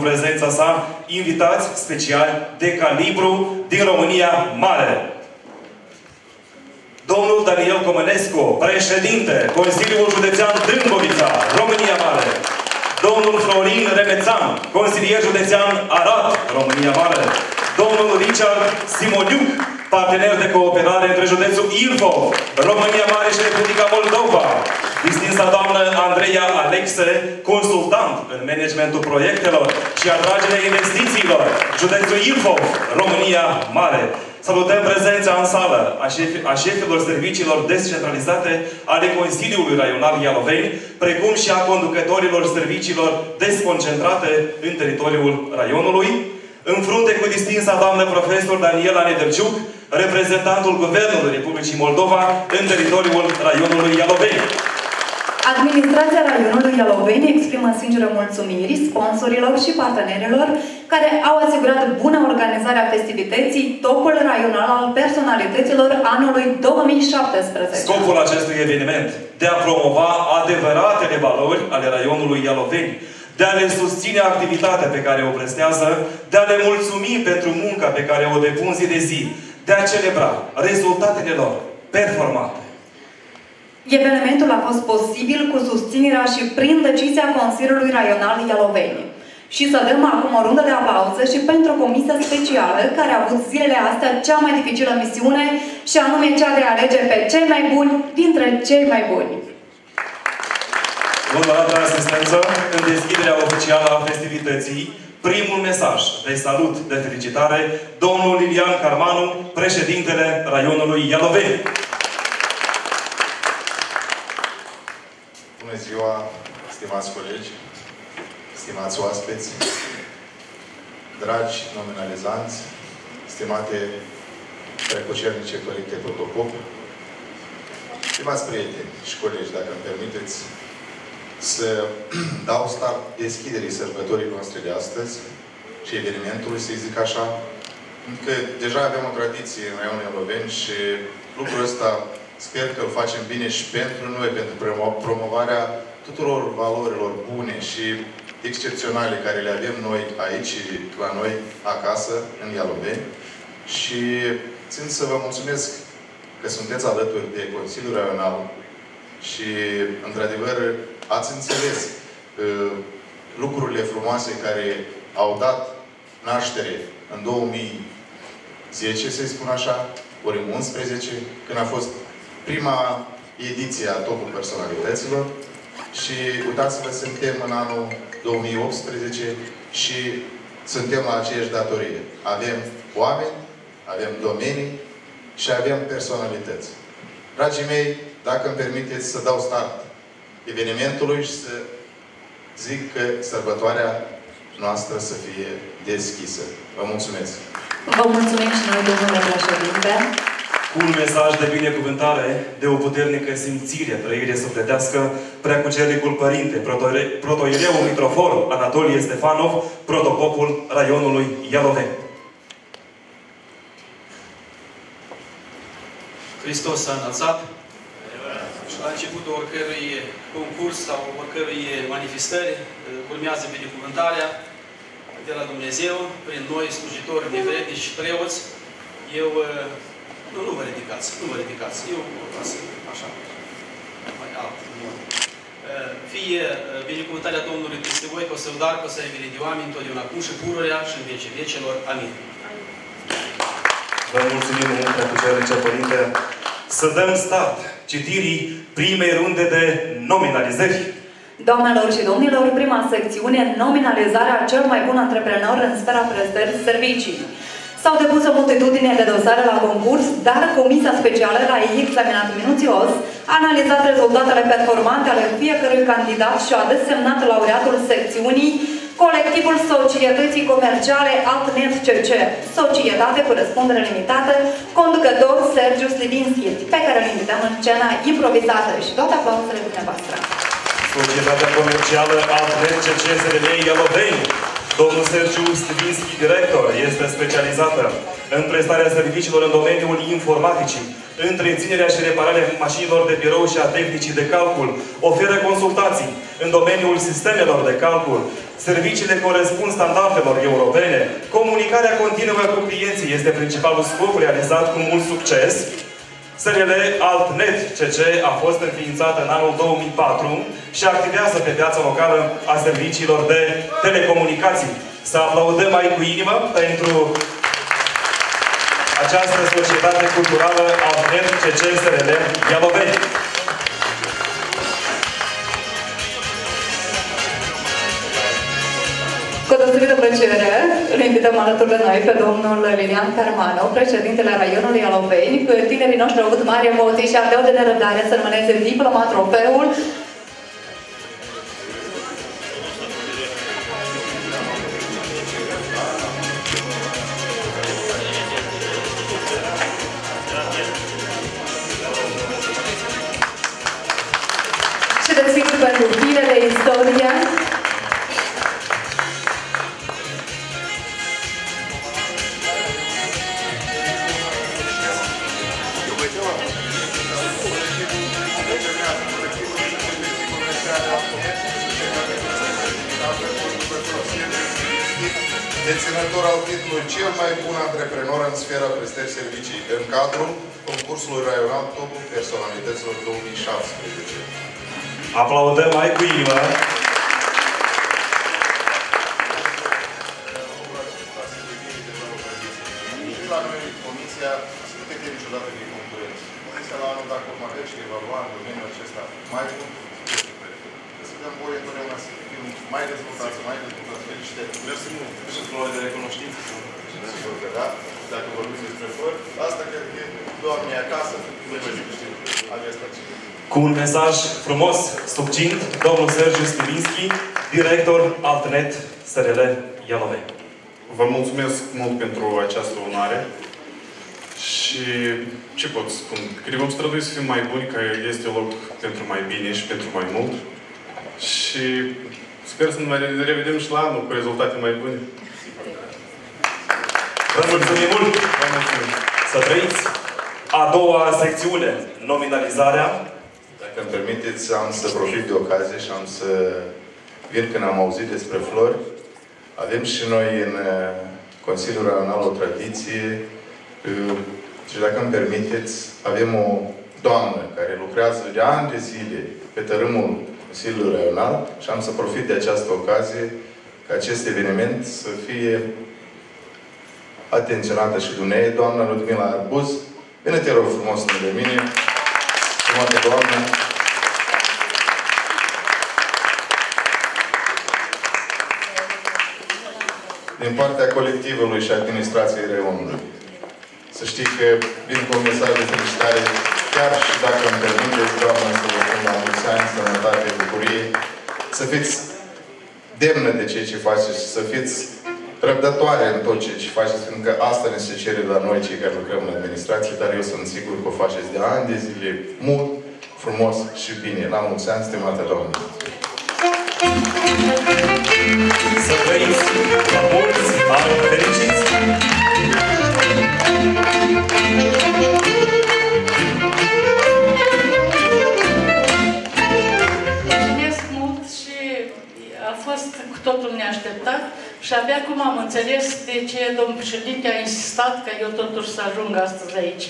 în prezența sa invitați speciali de calibru din România Mare. Domnul Daniel Comănescu, președinte, Consiliul Județean Dâmbovița, România Mare. Domnul Florin Remețan, consilier județean Arad, România Mare. Domnul Richard Simoniuc, partener de cooperare între județul Ilfov, România Mare și Republica Moldova. Distinsa doamnă Andreea Alexe, consultant în managementul proiectelor și atragerea investițiilor, județul Ilfov, România Mare. Salutăm prezența în sală a, șef, a șefilor serviciilor descentralizate ale Consiliului Raional Ialoveni, precum și a conducătorilor serviciilor desconcentrate în teritoriul raionului, în frunte cu distinsa doamnă profesor Daniela Nedărciuc, reprezentantul Guvernului Republicii Moldova în teritoriul raionului Ialoveni. Administrația raionului Ialoveni exprimă sinceră mulțumiri sponsorilor și partenerilor care au asigurat bună organizare a festivității Topul Raional al Personalităților anului 2017. Scopul acestui eveniment de a promova adevăratele valori ale raionului Ialoveni, de a le susține activitatea pe care o prestează, de a le mulțumi pentru munca pe care o depun zi de zi, de a celebra rezultatele lor performante. Evenimentul a fost posibil cu susținerea și prin decizia Consiliului Raional Ialoveni. Și să dăm acum o rundă de aplauză și pentru Comisia Specială, care a avut zilele astea cea mai dificilă misiune, și anume cea de a alege pe cei mai buni dintre cei mai buni. Bun, la asistență, în deschiderea oficială a festivității, primul mesaj de salut, de felicitare, domnul Lilian Carmanu, președintele raionului Ialoveni. Bună ziua, stimați colegi, stimați oaspeți, dragi nominalizanți, stimate precucernice Părinte Protopop, stimați prieteni și colegi, dacă îmi permiteți să dau start deschiderii sărbătorii noastre de astăzi și evenimentului, să zic așa, că deja avem o tradiție în raionul Europeni și lucrul ăsta sper că îl facem bine și pentru noi, pentru promovarea tuturor valorilor bune și excepționale care le avem noi aici, la noi, acasă, în Ialoveni. Și țin să vă mulțumesc că sunteți alături de Consiliul Raional și, într-adevăr, ați înțeles uh, lucrurile frumoase care au dat naștere în 2010, să spun așa, ori 11, când a fost prima ediție a Topul Personalităților și uitați-vă, suntem în anul 2018 și suntem la aceeași datorie. Avem oameni, avem domenii și avem personalități. Dragii mei, dacă îmi permiteți să dau start evenimentului și să zic că sărbătoarea noastră să fie deschisă. Vă mulțumesc! Vă mulțumim și noi, domnule președinte! cu un mesaj de binecuvântare, de o puternică simțire, trăire sufletească, preacucernicul Părinte, protoiereul Mitrofor Anatolie Stefanov, protopopul raionului Ialoveni. Hristos s-a înălțat și la începutul oricărui concurs sau oricărui manifestări urmează binecuvântarea de la Dumnezeu, prin noi, slujitori de vrednici și preoți. Eu nu, nu vă ridicați, nu vă ridicați. Eu așa, mai alt mod. Fie binecuvântarea Domnului peste voi, că o să vă dar, că o să revine de oameni, întotdeauna acum și pururea și în vece vecelor. Amin. Vă mulțumim mult pentru ce Părinte. Să dăm start citirii primei runde de nominalizări. Doamnelor și domnilor, prima secțiune, nominalizarea cel mai bun antreprenor în sfera prestării servicii. S-au depus o multitudine de dosare la concurs, dar Comisia Specială la ei examinat minuțios, a analizat rezultatele performante ale fiecărui candidat și a desemnat laureatul secțiunii colectivul Societății Comerciale Altnet CC, Societate cu răspundere limitată, conducător Sergiu Slivinski, pe care îl invităm în scena improvizată și toate aplauzele dumneavoastră. Societatea Comercială Altnet CC SRL Ialoveni Domnul Sergiu Stivinski, director, este specializată în prestarea serviciilor în domeniul informaticii, întreținerea și repararea mașinilor de birou și a tehnicii de calcul, oferă consultații în domeniul sistemelor de calcul, Serviciile corespund standardelor europene, comunicarea continuă cu clienții este principalul scop realizat cu mult succes. SRL AltNet CC a fost înființată în anul 2004 și activează pe piața locală a serviciilor de telecomunicații. Să aplaudăm mai cu inimă pentru această societate culturală AltNet CC SRL Ialoveni. Deosebită plăcere, îl invităm alături de noi pe domnul Lilian Carmano, președintele raionului Aloveni. Tinerii noștri au avut mari emoții și aveau de nerăbdare să rămâneze diploma, trofeul. Și desigur pentru fire Deținător al titlului cel mai bun antreprenor în sfera prestării servicii în cadrul concursului raional Topul Personalităților 2017. Aplaudăm mai cu inimă. La noi, Comisia să nu te chem niciodată din concurență. Comisia la anul dacă urmărește și evalua în domeniul acesta mai bun, să dăm voie întotdeauna să fim mai dezvoltați, mai dezvoltați. Felicitări! Mersi mult. Și flori de recunoștință. Sigur că da. Dacă vorbim despre flori, asta cred că e doamne acasă, noi vă știu, aveți plăcere. Cu un mesaj frumos, succint, domnul Sergiu Stivinski, director Altnet SRL Ialoveni. Vă mulțumesc mult pentru această onoare și ce pot spune? Că ne vom strădui să fim mai buni, că este loc pentru mai bine și pentru mai mult. Și sper să ne revedem și la anul cu rezultate mai bune. Vă mulțumim mult! Vă mulțumim! Să trăiți! A doua secțiune, nominalizarea. Dacă îmi permiteți, am să profit de ocazie și am să vin când am auzit despre flori. Avem și noi în uh, Consiliul Raional o tradiție uh, și dacă îmi permiteți, avem o doamnă care lucrează de ani de zile pe tărâmul Consiliului Raional și am să profit de această ocazie ca acest eveniment să fie atenționată și dumneavoastră, doamna Ludmila Arbuz. Bine te rog frumos lângă mine, stimată doamnă. Din partea colectivului și administrației Reunului. Să știi că vin cu un mesaj de felicitare, chiar și dacă îmi permiteți, doamnă, să vă pun la mulți ani, sănătate, bucurie, să fiți demnă de ceea ce faceți și să fiți răbdătoare în tot ceea ce faceți, pentru că asta ne se cere la noi, cei care lucrăm în administrație, dar eu sunt sigur că o faceți de ani de zile, mult, frumos și bine. La mulți ani, stimată doamnă! Să trăiți la mulți ani fericiți! Totul neașteptat și abia acum am înțeles de ce domnul președinte a insistat ca eu totuși să ajung astăzi aici.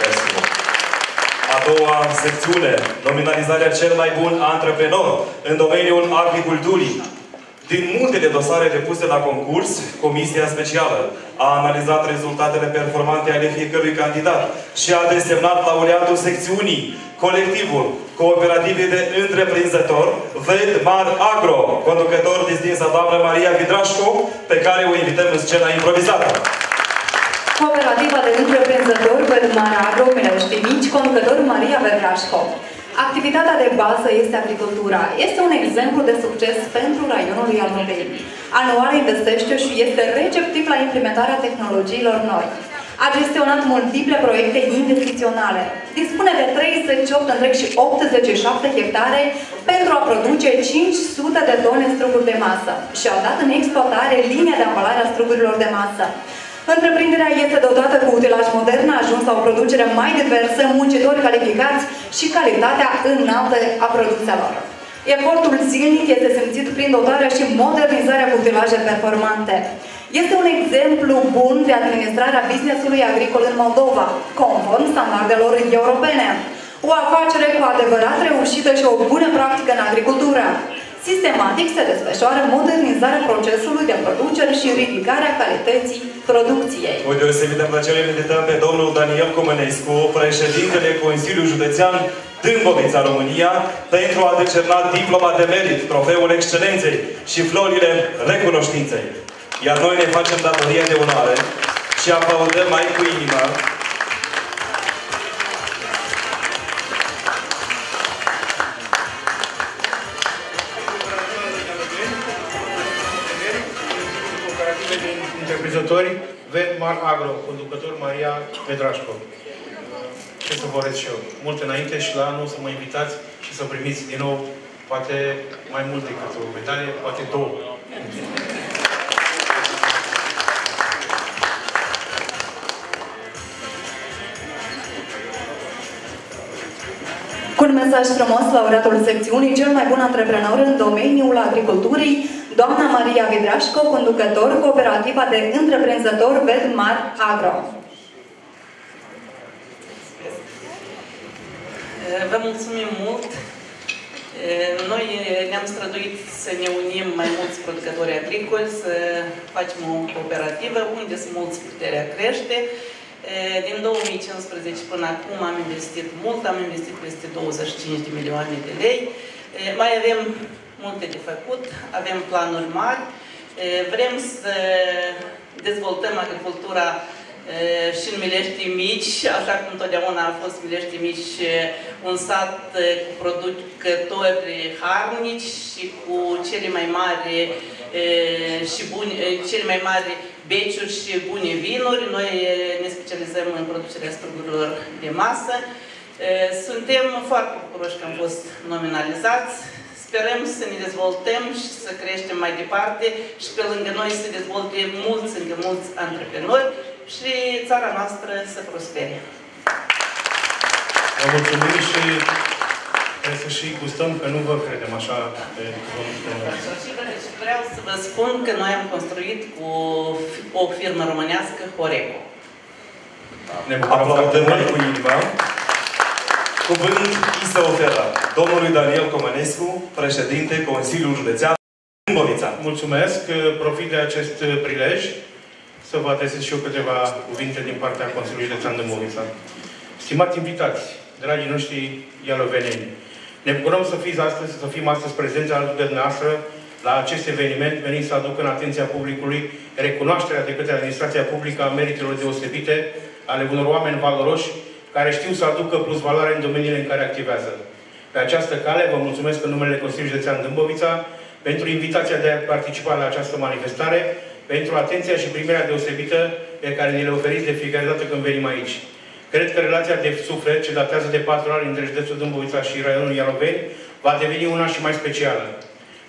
Mersi mult! A doua secțiune, nominalizarea cel mai bun antreprenor în domeniul agriculturii. Din multele dosare depuse la concurs, Comisia Specială a analizat rezultatele performante ale fiecărui candidat și a desemnat laureatul secțiunii, colectivul Cooperative de Întreprinzător, Ved Mar Agro, conducător distinsă doamnă Maria Vidrașcu, pe care o invităm în scena improvizată. Cooperativa de întreprinzători Bedmara Agro Minești Mici, conducător Maria Vergașco. Activitatea de bază este agricultura. Este un exemplu de succes pentru raionul Ialmădei. Anual investește și este receptiv la implementarea tehnologiilor noi. A gestionat multiple proiecte investiționale. Dispune de 38 întreg și 87 hectare pentru a produce 500 de tone struguri de masă și au dat în exploatare linia de ambalare a strugurilor de masă. Întreprinderea este dotată cu utilaj modern, a ajuns la o producere mai diversă, muncitori calificați și calitatea înaltă a produselor. Efortul zilnic este simțit prin dotarea și modernizarea cu filaje performante. Este un exemplu bun de administrare a businessului agricol în Moldova, conform standardelor europene. O afacere cu adevărat reușită și o bună practică în agricultură. Sistematic se desfășoară modernizarea procesului de producere și ridicarea calității producției. O deosebită plăcere invităm pe domnul Daniel Comănescu, președintele Consiliului Județean Dâmbovița, România, pentru a decerna diploma de merit, trofeul excelenței și florile recunoștinței. Iar noi ne facem datoria de onoare și aplaudăm mai cu inima întreprinzători, Vetmar Agro, conducător Maria Pedrașco. Ce să vă și eu? Mult înainte și la anul să mă invitați și să primiți din nou poate mai mult decât o medalie, poate două. Cu un mesaj frumos, laureatul secțiunii, cel mai bun antreprenor în domeniul agriculturii, doamna Maria Vidrașco, conducător cooperativa de întreprinzător Vedmar Agro. Vă mulțumim mult! Noi ne-am străduit să ne unim mai mulți producători agricoli, să facem o cooperativă unde sunt mulți puterea crește. Din 2015 până acum am investit mult, am investit peste 25 de milioane de lei. Mai avem multe de făcut, avem planuri mari, vrem să dezvoltăm agricultura și în Milești Mici, așa cum totdeauna a fost Milești Mici, un sat cu producători harnici și cu cele mai mari și buni, cele mai mari beciuri și bune vinuri. Noi ne specializăm în producerea struggurilor de masă. Suntem foarte bucuroși că am fost nominalizați. Sperăm să ne dezvoltăm și să creștem mai departe și pe lângă noi să dezvolte mulți, încă mulți antreprenori și țara noastră să prospere. Vă mulțumim și trebuie să și gustăm că nu vă credem așa pe Și vreau să vă spun că noi am construit cu o firmă românească, Horeco. Ne Aplaudăm cu inima. Cuvânt îi se oferă domnului Daniel Comănescu, președinte Consiliul Județean Dâmbovița. Mulțumesc. Profit de acest prilej să vă adresez și eu câteva cuvinte din partea Consiliului Județean Dâmbovița. Stimați invitați, dragii noștri ialoveneni, ne bucurăm să fiți astăzi, să fim astăzi prezenți alături de dumneavoastră la acest eveniment venit să aducă în atenția publicului recunoașterea de către administrația publică a meritelor deosebite ale unor oameni valoroși care știu să aducă plus valoare în domeniile în care activează. Pe această cale vă mulțumesc în numele Consiliului Județean Dâmbovița pentru invitația de a participa la această manifestare, pentru atenția și primirea deosebită pe care ne le oferiți de fiecare dată când venim aici. Cred că relația de suflet, ce datează de patru ani între județul Dâmbovița și raionul Ialoveni, va deveni una și mai specială.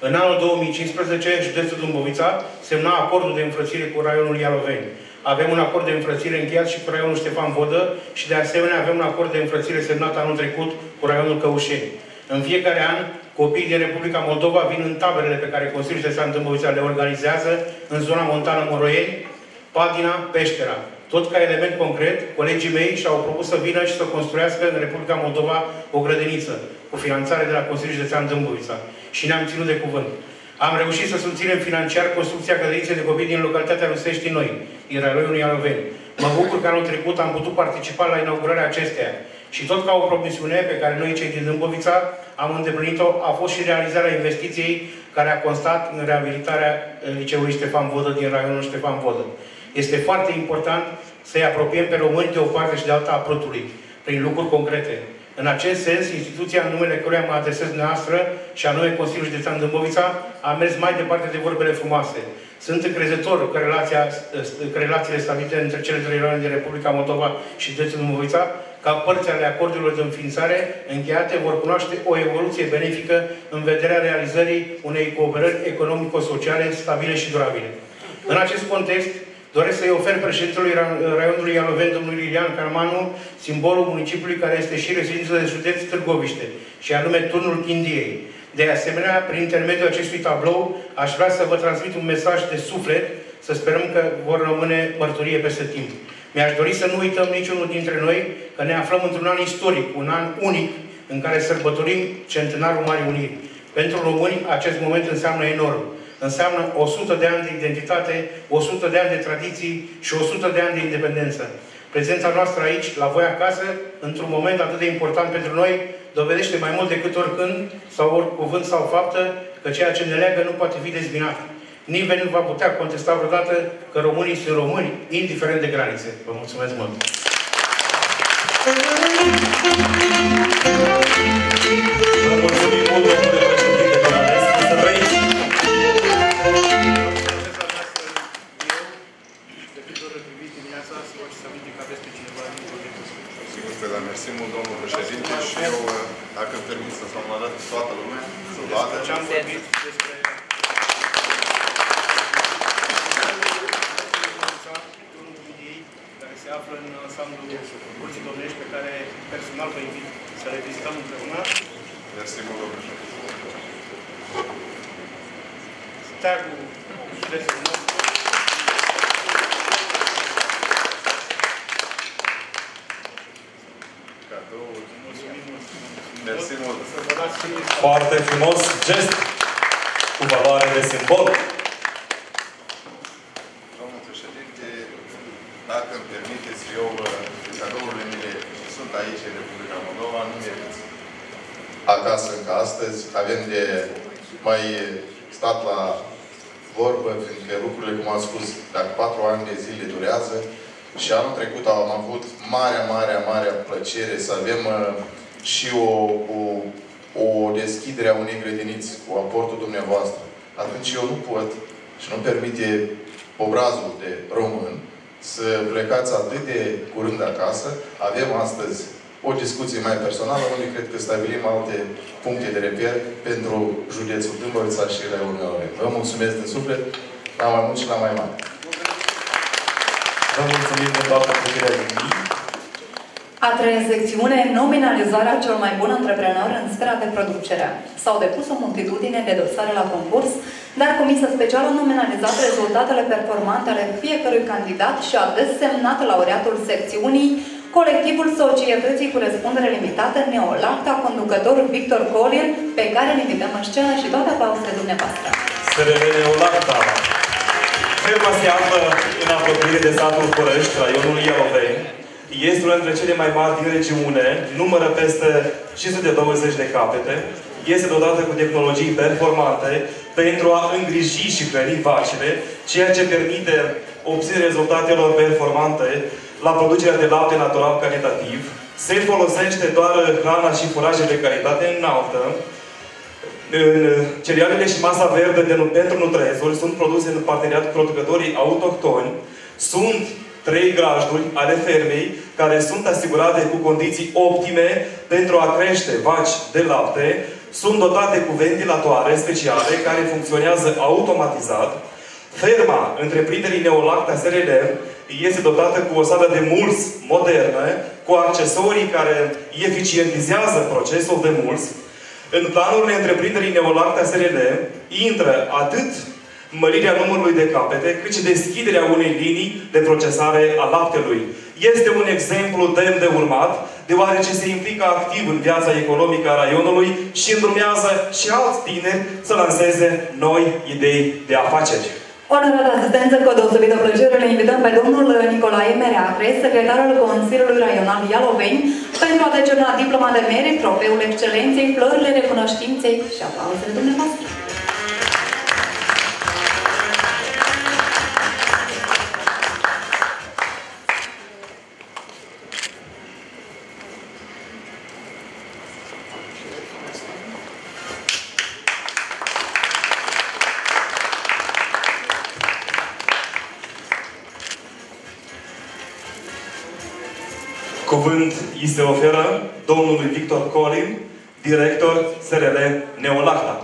În anul 2015, județul Dâmbovița semna acordul de înfrățire cu raionul Ialoveni. Avem un acord de înfrățire încheiat și cu raionul Ștefan Vodă și de asemenea avem un acord de înfrățire semnat anul trecut cu raionul Căușeni. În fiecare an, copiii din Republica Moldova vin în taberele pe care Consiliul Județean Dâmbovița le organizează în zona montană Moroieni, Pagina, Peștera. Tot ca element concret, colegii mei și-au propus să vină și să construiască în Republica Moldova o grădiniță cu finanțare de la Consiliul Județean Dâmbovița. Și ne-am ținut de cuvânt. Am reușit să susținem financiar construcția grădiniței de copii din localitatea Lusești Noi, din raionul Ialoveni. Mă bucur că anul trecut am putut participa la inaugurarea acesteia. Și tot ca o promisiune pe care noi, cei din Dâmbovița, am îndeplinit-o, a fost și realizarea investiției care a constat în reabilitarea liceului Ștefan Vodă din raionul Ștefan Vodă. Este foarte important să-i apropiem pe români de o parte și de alta a prutului, prin lucruri concrete. În acest sens, instituția în numele căruia mă adresez dumneavoastră, și anume Consiliul Județean Dâmbovița, a mers mai departe de vorbele frumoase. Sunt încrezător că, relația, că relațiile stabilite între cele trei raioane din Republica Moldova și Județul Dâmbovița, ca părți ale acordurilor de înființare încheiate, vor cunoaște o evoluție benefică în vederea realizării unei cooperări economico-sociale stabile și durabile. În acest context, Doresc să-i ofer președintelui raionului Ialoven, domnului Lilian Carmanu, simbolul municipiului care este și rezidență de județ Târgoviște, și anume turnul Chindiei. De asemenea, prin intermediul acestui tablou, aș vrea să vă transmit un mesaj de suflet, să sperăm că vor rămâne mărturie peste timp. Mi-aș dori să nu uităm niciunul dintre noi că ne aflăm într-un an istoric, un an unic, în care sărbătorim centenarul Marii Uniri. Pentru români, acest moment înseamnă enorm. Înseamnă 100 de ani de identitate, 100 de ani de tradiții și 100 de ani de independență. Prezența noastră aici, la voi acasă, într-un moment atât de important pentru noi, dovedește mai mult decât oricând, sau ori cuvânt sau faptă, că ceea ce ne leagă nu poate fi dezbinat. Nimeni nu va putea contesta vreodată că românii sunt români, indiferent de granițe. Vă mulțumesc mult! Vă mulțumim mult, toată lumea, să vadă. Ce am vorbit despre care se află în ansamblul Curții Domnești, pe care personal vă invit să le vizităm împreună. Mersi mult, domnul președinte. Steagul județului nostru. Cadouri. Mulțumim mult. Mersi mult. Să vă dați Foarte frumos gest cu valoare de simbol. Domnul președinte, dacă îmi permiteți, eu, uh, cadourile mele sunt aici, în Republica Moldova, nu meriți acasă încă astăzi. Avem de mai stat la vorbă, fiindcă lucrurile, cum am spus, dacă patru ani de zile durează, și anul trecut am avut marea, marea, marea plăcere să avem uh, și o, o, o deschidere a unei grădiniți cu aportul dumneavoastră. Atunci eu nu pot și nu permite obrazul de român să plecați atât de curând acasă. Avem astăzi o discuție mai personală, unde cred că stabilim alte puncte de reper pentru județul Dâmbovița și Reuniunea Vă mulțumesc din suflet, la mai mult și la mai mare. Vă mulțumim de toată puterea lumii. A treia secțiune, nominalizarea cel mai bun antreprenor în sfera de producere. S-au depus o multitudine de dosare la concurs, dar Comisia Specială a nominalizat rezultatele performante ale fiecărui candidat și a desemnat laureatul secțiunii colectivul Societății cu Răspundere Limitată Neolacta, conducător Victor Colin, pe care îl invităm în scenă și toate aplauzele dumneavoastră. SRL Neolacta. Firma se află în apropiere de satul Părăști, raionul Ialoveni. Este una dintre cele mai mari din regiune, numără peste 520 de capete. Este dotată cu tehnologii performante pentru a îngriji și hrăni vacile, ceea ce permite obținerea rezultatelor performante la producerea de lapte natural calitativ. Se folosește doar hrana și furaje de calitate înaltă, cerealele și masa verde de, pentru nutrezuri sunt produse în parteneriat cu producătorii autohtoni. Sunt trei grajduri ale fermei care sunt asigurate cu condiții optime pentru a crește vaci de lapte. Sunt dotate cu ventilatoare speciale care funcționează automatizat. Ferma întreprinderii Neolacta SRL este dotată cu o sală de mulți modernă, cu accesorii care eficientizează procesul de mulți. În planurile întreprinderii Neolacta SRL intră atât mărirea numărului de capete, cât și deschiderea unei linii de procesare a laptelui. Este un exemplu demn de urmat, deoarece se implică activ în viața economică a raionului și îndrumează și alți tineri să lanseze noi idei de afaceri. Onorată asistență, cu o deosebită plăcere, le invităm pe domnul Nicolae Mereacre, secretarul Consiliului Raional Ialoveni, pentru a decerna diploma de merit, trofeul excelenței, florile recunoștinței și aplauzele dumneavoastră. Cuvânt îi se oferă domnului Victor Colin, director SRL Neolacta.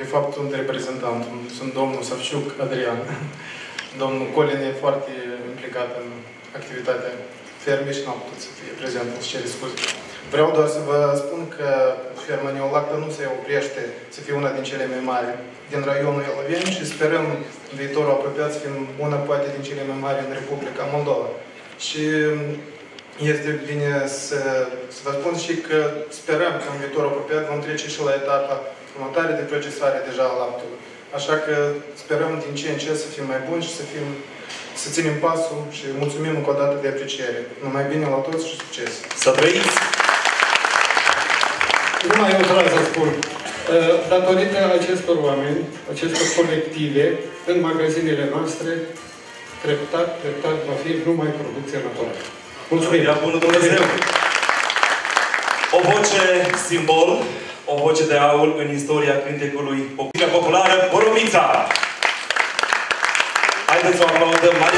De fapt, sunt reprezentant. Sunt domnul Savciuc Adrian. Domnul Colin e foarte implicat în activitatea fermei și n-am putut să fie prezent. Îți cer scuze. Vreau doar să vă spun că ferma Neolactă nu se oprește să fie una din cele mai mari din raionul Eloveni și sperăm în viitorul apropiat să fim una poate din cele mai mari în Republica Moldova. Și este bine să, să vă spun și că sperăm că în viitorul apropiat vom trece și la etapa următoare de procesare deja a laptelui. Așa că sperăm din ce în ce să fim mai buni și să fim să ținem pasul și mulțumim încă o dată de apreciere. Numai bine la toți și succes! Să trăiți! Numai eu vreau să spun. Uh, datorită acestor oameni, acestor colective, în magazinele noastre, treptat, treptat va fi numai producție naturală. Mulțumim! Ia bunul Dumnezeu! O voce simbol, o voce de aur în istoria cântecului populară, Borovița! Haideți să o aplaudăm mai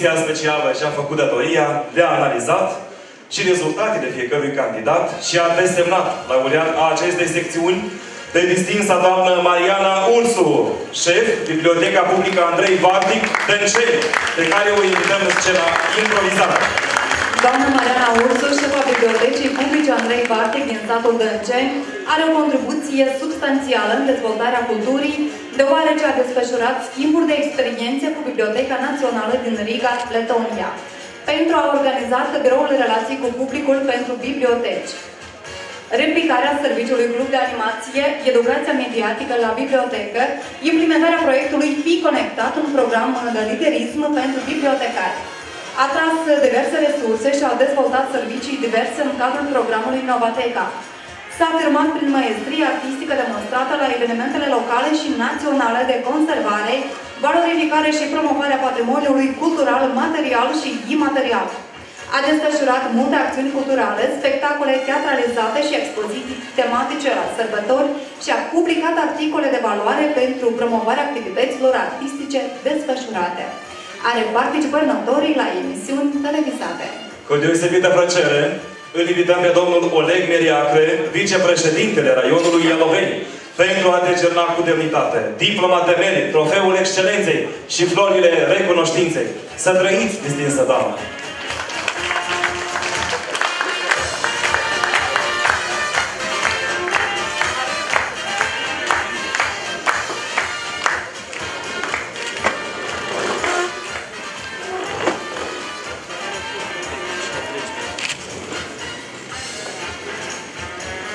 Comisia specială și-a făcut datoria, le-a analizat și rezultatele fiecărui candidat și a desemnat laureat a acestei secțiuni de distinsa doamnă Mariana Ursu, șef Biblioteca Publică Andrei Vartic, Dânceni, pe care o invităm în scena improvizată. Doamna Mariana Ursu, șefa Bibliotecii Publice Andrei Bartic din satul Dânceni, are o contribuție substanțială în dezvoltarea culturii, deoarece a desfășurat schimburi de experiențe cu Biblioteca Națională din Riga, Letonia, pentru a organiza biroul relații cu publicul pentru biblioteci. Replicarea serviciului Club de Animație, educația mediatică la bibliotecă, implementarea proiectului Fi Conectat, un program de liderism pentru bibliotecari. A tras diverse resurse și a dezvoltat servicii diverse în cadrul programului Novateca. S-a afirmat prin maestrie artistică demonstrată la evenimentele locale și naționale de conservare, valorificare și promovarea patrimoniului cultural, material și imaterial. A desfășurat multe acțiuni culturale, spectacole teatralizate și expoziții tematice la sărbători și a publicat articole de valoare pentru promovarea activităților artistice desfășurate. Are participări notorii la emisiuni televizate. Cu deosebită plăcere, îl invităm pe domnul Oleg Meriacre, vicepreședintele raionului Ialoveni, pentru a decerna cu demnitate diploma de merit, trofeul excelenței și florile recunoștinței. Să trăiți, distinsă doamnă!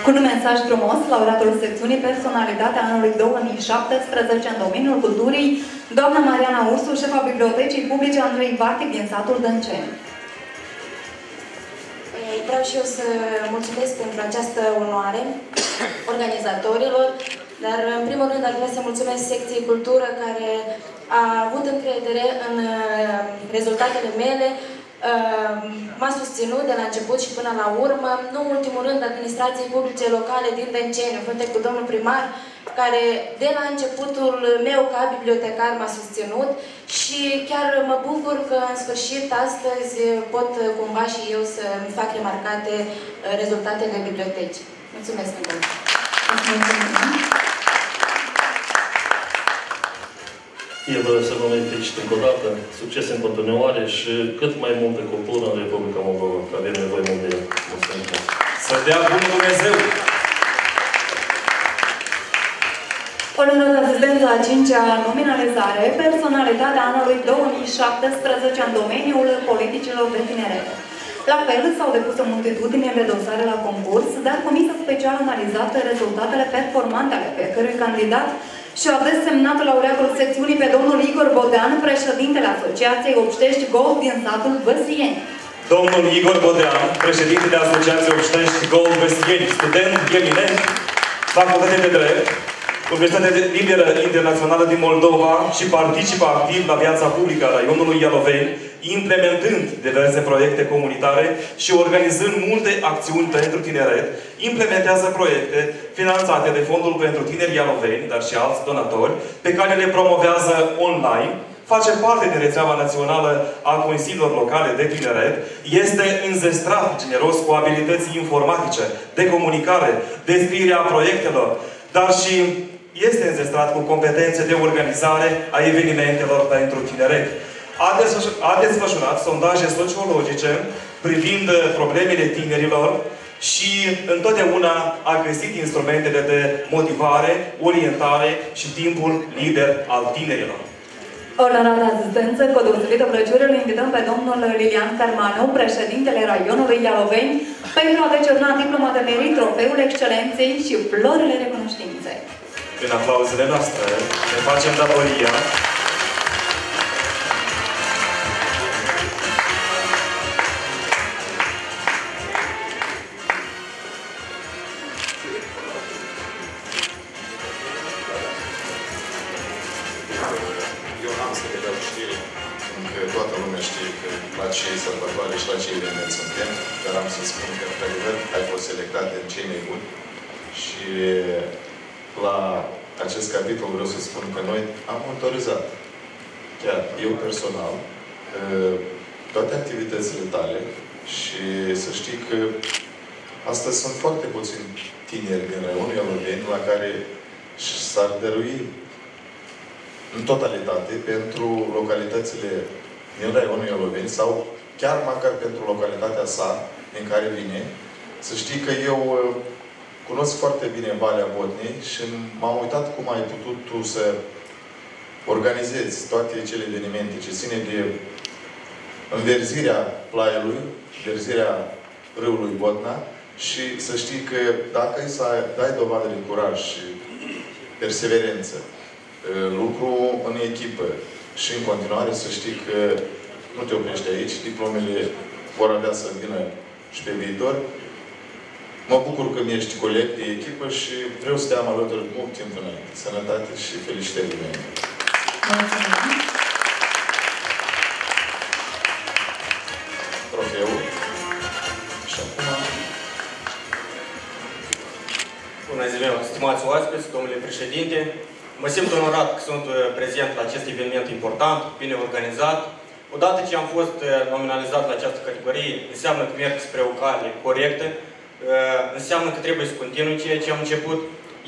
Cu un mesaj frumos, laureatul secțiunii Personalitatea anului 2017 în domeniul culturii, doamna Mariana Ursu, șefa Bibliotecii Publice Andrei Vartic din satul Dânceni. Vreau și eu să mulțumesc pentru această onoare organizatorilor, dar în primul rând aș vrea să mulțumesc secției cultură care a avut încredere în uh, rezultatele mele, uh, m-a susținut de la început și până la urmă, nu în ultimul rând administrației publice locale din Benceni, în frunte cu domnul primar, care de la începutul meu ca bibliotecar m-a susținut și chiar mă bucur că în sfârșit astăzi pot cumva și eu să îmi fac remarcate uh, rezultatele bibliotecii. Mulțumesc încă Eu vreau să vă felicit încă o dată, succes în continuare și cât mai multă cultură în Republica Moldova, că avem nevoie mult de ea. Mulțumesc! Să dea Bunul Dumnezeu! Onorată asistența a cincea nominalizare, personalitatea anului 2017 în domeniul politicilor de tineret. La fel, s-au depus o multitudine de dosare la concurs, dar Comisia Specială a analizat rezultatele performante ale fiecărui candidat și a desemnat laureatul secțiunii pe domnul Igor Bodean, președintele Asociației Obștești Gold din satul Văsieni. Domnul Igor Bodean, președintele Asociației Obștești Gold Văsieni, student eminent, facultate de drept, Universitatea Liberă Internațională din Moldova și participă activ la viața publică a raionului Ialoveni, implementând diverse proiecte comunitare și organizând multe acțiuni pentru tineret, implementează proiecte finanțate de Fondul pentru Tineri Ialoveni, dar și alți donatori, pe care le promovează online, face parte din rețeaua națională a Consiliilor Locale de Tineret, este înzestrat generos cu abilități informatice, de comunicare, descrierea proiectelor, dar și este înzestrat cu competențe de organizare a evenimentelor pentru tineret. A desfășurat sondaje sociologice privind problemele tinerilor și întotdeauna a găsit instrumentele de motivare, orientare și timpul liber al tinerilor. Onorată asistență, cu o deosebită plăcere îl invităm pe domnul Lilian Carmanu, președintele raionului Ialoveni, pentru a decerna diploma de merit, trofeul excelenței și florile recunoștinței prin aplauzele noastre, ne facem datoria ce sărbătoare și la ce eveniment suntem, dar am să spun că, într-adevăr, ai fost selectat în cei mai buni și la acest capitol vreau să spun că noi am autorizat, chiar eu personal, uh, toate activitățile tale și să știi că astăzi sunt foarte puțini tineri din raionul Ialoveni la care s-ar dărui în totalitate pentru localitățile din raionul Ialoveni sau chiar măcar pentru localitatea sa din care vine, să știi că eu uh, Cunosc foarte bine Valea Botnei și m-am uitat cum ai putut tu să organizezi toate cele evenimente ce ține de înverzirea plaiului, înverzirea râului Botna și să știi că dacă îi să dai dovadă de curaj și perseverență, lucru în echipă și în continuare să știi că nu te oprești aici, diplomele vor avea să vină și pe viitor Mă bucur că mi-ești coleg de echipă și vreau să te am alături mult timp înainte. Sănătate și felicitări de mine. Trofeul. Și acum... Bună ziua, stimați oaspeți, domnule președinte. Mă simt onorat că sunt uh, prezent la acest eveniment important, bine organizat. Odată ce am fost uh, nominalizat la această categorie, înseamnă că merg spre o cale corectă, Uh, înseamnă că trebuie să continui ceea ce am început.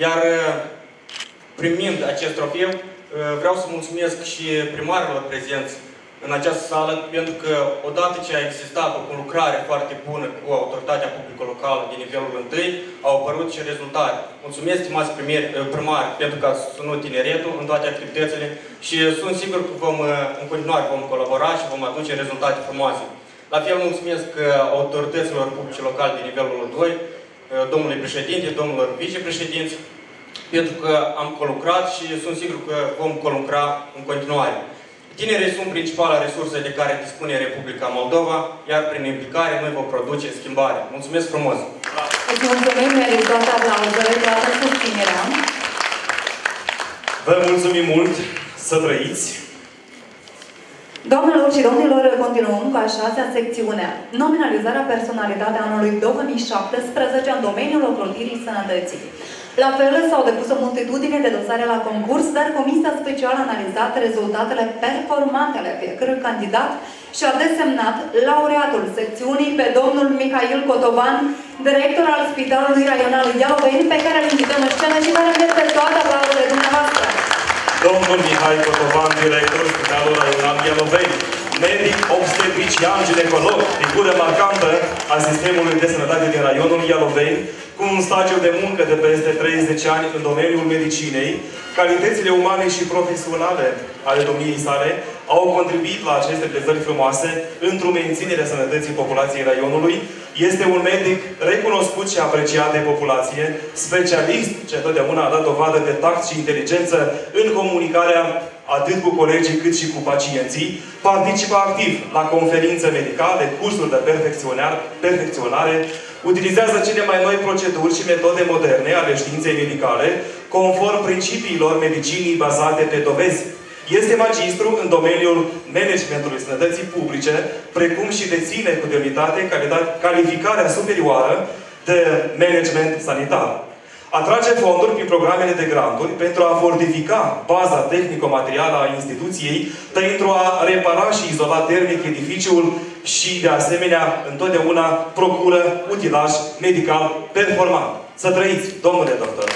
Iar uh, primind acest trofeu, uh, vreau să mulțumesc și primarilor prezenți în această sală, pentru că odată ce a existat o lucrare foarte bună cu autoritatea publică locală din nivelul întâi, au apărut și rezultate. Mulțumesc, stimați primari, pentru că ați susținut tineretul în toate activitățile și sunt sigur că vom, în continuare vom colabora și vom aduce rezultate frumoase. La fel mulțumesc uh, autorităților publice locale de nivelul 2, domnului președinte, domnilor vicepreședinți, pentru că am colucrat și sunt sigur că vom colucra în continuare. Tinerii sunt principala resursă de care dispune Republica Moldova, iar prin implicare noi vom produce schimbare. Mulțumesc frumos! Îți mulțumim, Meri, toată aplauzele, toată susținerea. Vă mulțumim mult, să trăiți! Doamnelor și domnilor, continuăm cu a șasea secțiune. Nominalizarea personalitatea anului 2017 în domeniul ocrotirii sănătății. La fel s-au depus o multitudine de dosare la concurs, dar Comisia Specială a analizat rezultatele performante ale fiecărui candidat și a desemnat laureatul secțiunii pe domnul Mihail Cotovan, director al Spitalului Raional Ialoveni, pe care îl invităm în scenă și care merge toate aplauzele dumneavoastră. Domnul Mihai Cotovan, director Spitalul Raional Ialoveni, medic obstetrician ginecolog, figură marcantă a sistemului de sănătate din raionul Ialoveni, cu un stagiu de muncă de peste 30 ani în domeniul medicinei, calitățile umane și profesionale ale domniei sale au contribuit la aceste prezări frumoase într-o menținere a sănătății populației raionului. Este un medic recunoscut și apreciat de populație, specialist ce întotdeauna a dat dovadă de tact și inteligență în comunicarea atât cu colegii cât și cu pacienții, participă activ la conferințe medicale, cursuri de perfecționare, utilizează cele mai noi proceduri și metode moderne ale științei medicale, conform principiilor medicinii bazate pe dovezi. Este magistru în domeniul managementului sănătății publice, precum și deține cu demnitate calificarea superioară de management sanitar. Atrage fonduri prin programele de granturi pentru a fortifica baza tehnico-materială a instituției, pentru a repara și izola termic edificiul și, de asemenea, întotdeauna procură utilaj medical performant. Să trăiți, domnule doctor!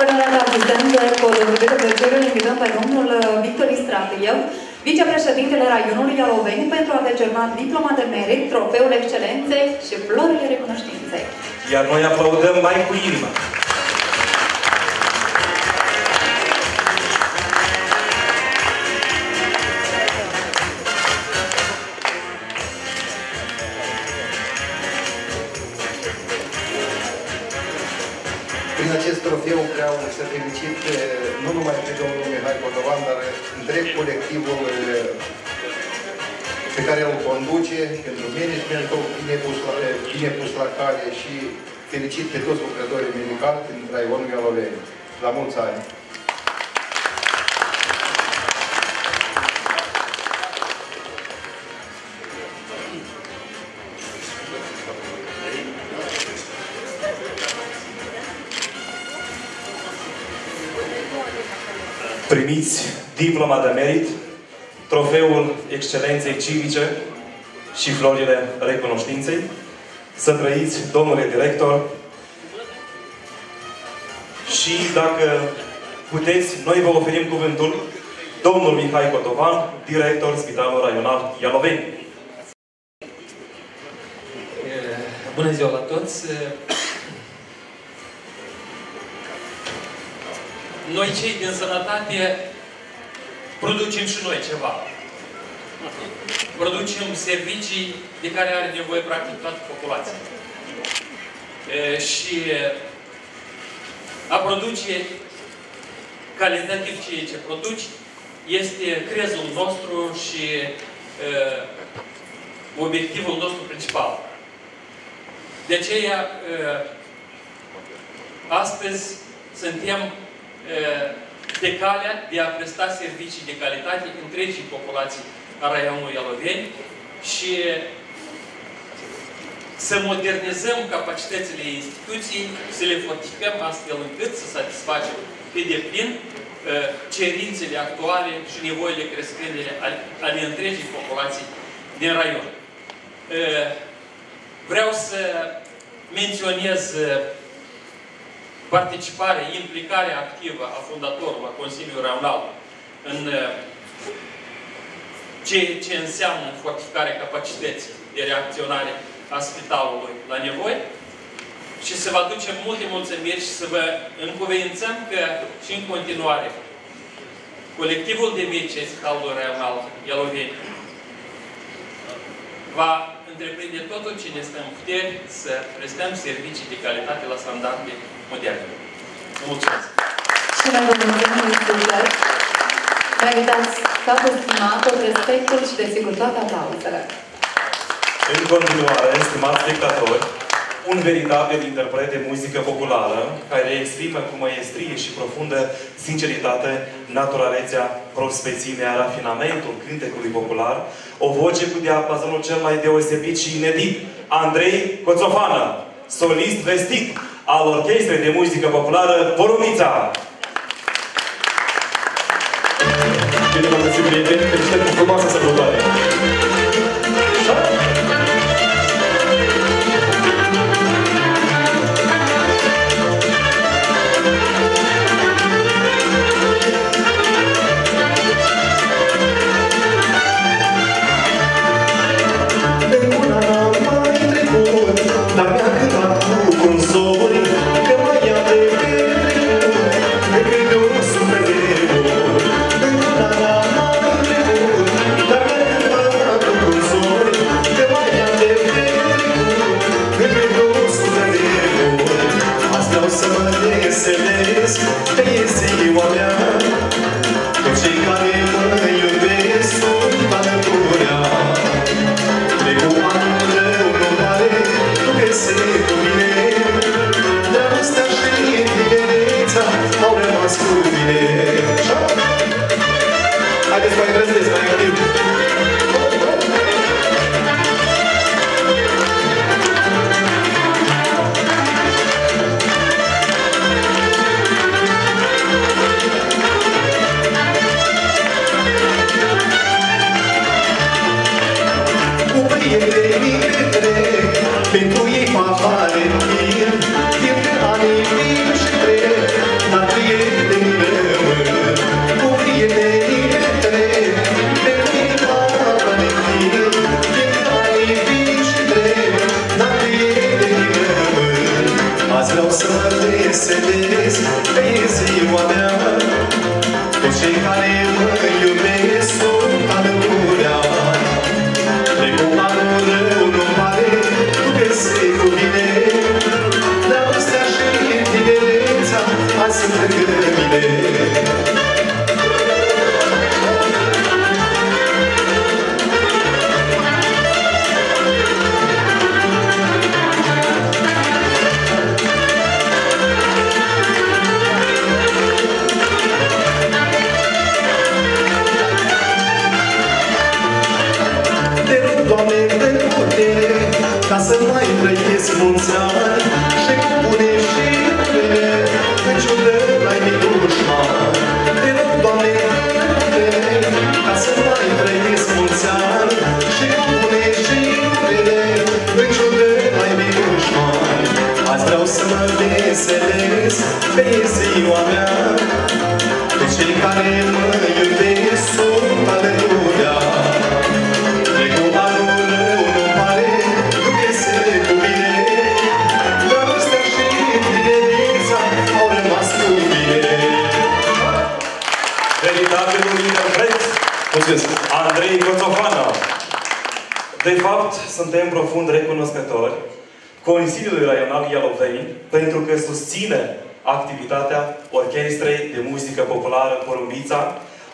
Onorată asistentă, cu o deosebită plăcere, îl invităm pe domnul uh, Victor Istratiev, vicepreședintele Raionului Ialoveni, pentru a decerna diploma de merit, trofeul excelenței și florile recunoștinței. Iar noi aplaudăm mai cu inima. Trofeu vreau să felicit eh, nu numai pe domnul Mihai Cotovan, dar întreg colectivul eh, pe care îl conduce, pentru managementul bine pus la, eh, bine pus la cale și felicit pe toți lucrătorii medicali din raionul Ialoveni. La mulți ani! Primiți diploma de merit, trofeul excelenței civice și florile recunoștinței. Să trăiți, domnule director, și dacă puteți, noi vă oferim cuvântul domnul Mihai Cotovan, director Spitalul Raional Ialoveni. Bună ziua la toți! Noi cei din sănătate producem și noi ceva. Producem servicii de care are nevoie practic toată populația. E, și a produce calitativ ceea ce produci este crezul nostru și e, obiectivul nostru principal. De aceea, e, astăzi suntem pe calea de a presta servicii de calitate întregii populații a raionului Ialoveni și să modernizăm capacitățile instituției, să le fortificăm astfel încât să satisfacem pe deplin cerințele actuale și nevoile crescânde ale întregii populații din raion. Vreau să menționez participarea, implicarea activă a fondatorului la Consiliul Raional în ceea ce înseamnă fortificarea capacității de reacționare a spitalului la nevoie și să vă aducem multe mulțumiri și să vă încuvințăm că și în continuare colectivul de medici ai Spitalului Raional Ialoveni va întreprinde totul ce ne stă în puteri să prestăm servicii de calitate la standarde moderne. Vă mulțumesc! Și noi vă mulțumim mult succes! Meritați toată stima, tot respectul și, desigur, toate aplauzele. În continuare, stimați spectatori, un veritabil interpret de muzică populară, care exprimă cu măiestrie și profundă sinceritate, naturalețea, prospețimea, rafinamentul cântecului popular, o voce cu diapazonul cel mai deosebit și inedit, Andrei Coțofană, solist vestit al Orchestrei de Muzică Populară Porumița. Bine v-am găsit, prieteni! Felicitări cu frumoasă sărbătoare!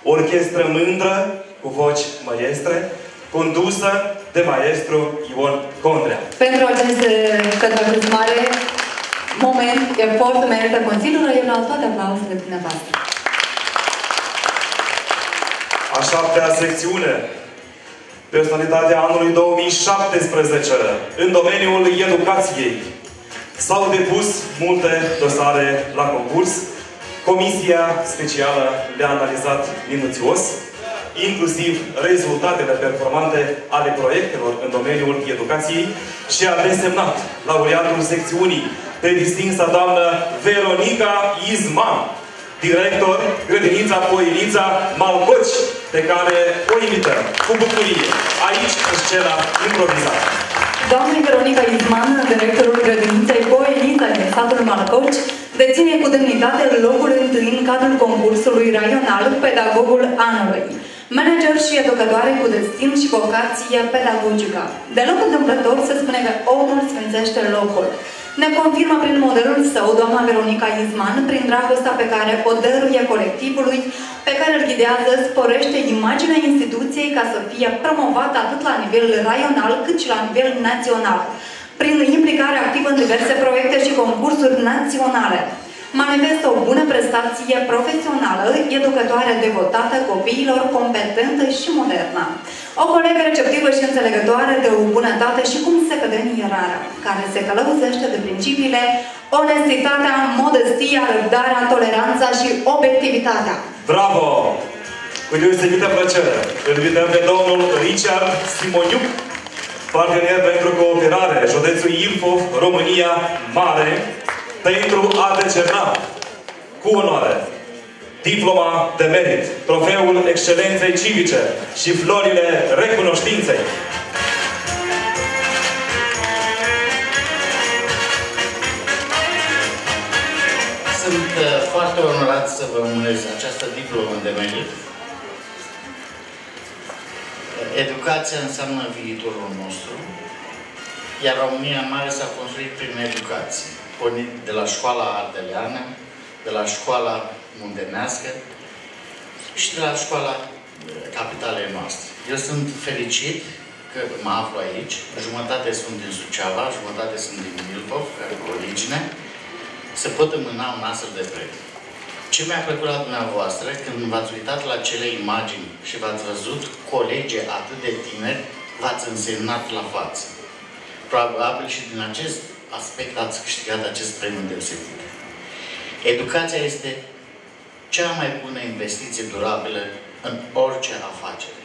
Orchestră mândră cu voci maestre, condusă de maestru Ion Condrea. Pentru acest, pentru acest mare moment, efort, merită Consiliul Raional toate aplauzele dumneavoastră. A șaptea secțiune. Personalitatea anului 2017 în domeniul educației. S-au depus multe dosare la concurs. Comisia specială le-a analizat minuțios, inclusiv rezultatele performante ale proiectelor în domeniul educației și a desemnat laureatul secțiunii pe distinsa doamnă Veronica Izman, director Grădinița Poinița Malcoci, pe care o invităm cu bucurie aici, în scena improvizată. Doamna Veronica Izman, directorul grădiniței Poelita din satul Malcoci, deține cu demnitate locul întâi în cadrul concursului raional Pedagogul Anului. Manager și educatoare cu destin și vocație pedagogică. Deloc întâmplător se spune că omul sfințește locul. Ne confirmă prin modelul său doamna Veronica Izman, prin dragostea pe care o dăruie colectivului, pe care îl ghidează, sporește imaginea instituției ca să fie promovată atât la nivel raional cât și la nivel național, prin implicare activă în diverse proiecte și concursuri naționale manifestă o bună prestație profesională, educătoare devotată copiilor, competentă și modernă. O colegă receptivă și înțelegătoare de o bunătate și cum se căde în ierară, care se călăuzește de principiile onestitatea, modestia, răbdarea, toleranța și obiectivitatea. Bravo! Cu deosebită plăcere, îl invităm pe domnul Richard Simoniuc, partener pentru cooperare, județul Ilfov, România, Mare, pentru a decerna cu onoare diploma de merit, trofeul excelenței civice și florile recunoștinței. Sunt uh, foarte onorat să vă mânez această diplomă de merit. Educația înseamnă viitorul nostru, iar România Mare s-a construit prin educație pornit de la școala ardeleană, de la școala mundenească și de la școala uh, capitalei noastre. Eu sunt fericit că mă aflu aici. Jumătate sunt din Suceava, jumătate sunt din Milpov, care cu origine. Se pot îmâna un astfel de premiu. Ce mi-a plăcut la dumneavoastră, când v-ați uitat la cele imagini și v-ați văzut colegi atât de tineri, v-ați însemnat la față. Probabil și din acest aspect ați câștigat acest premiu deosebit. Educația este cea mai bună investiție durabilă în orice afacere.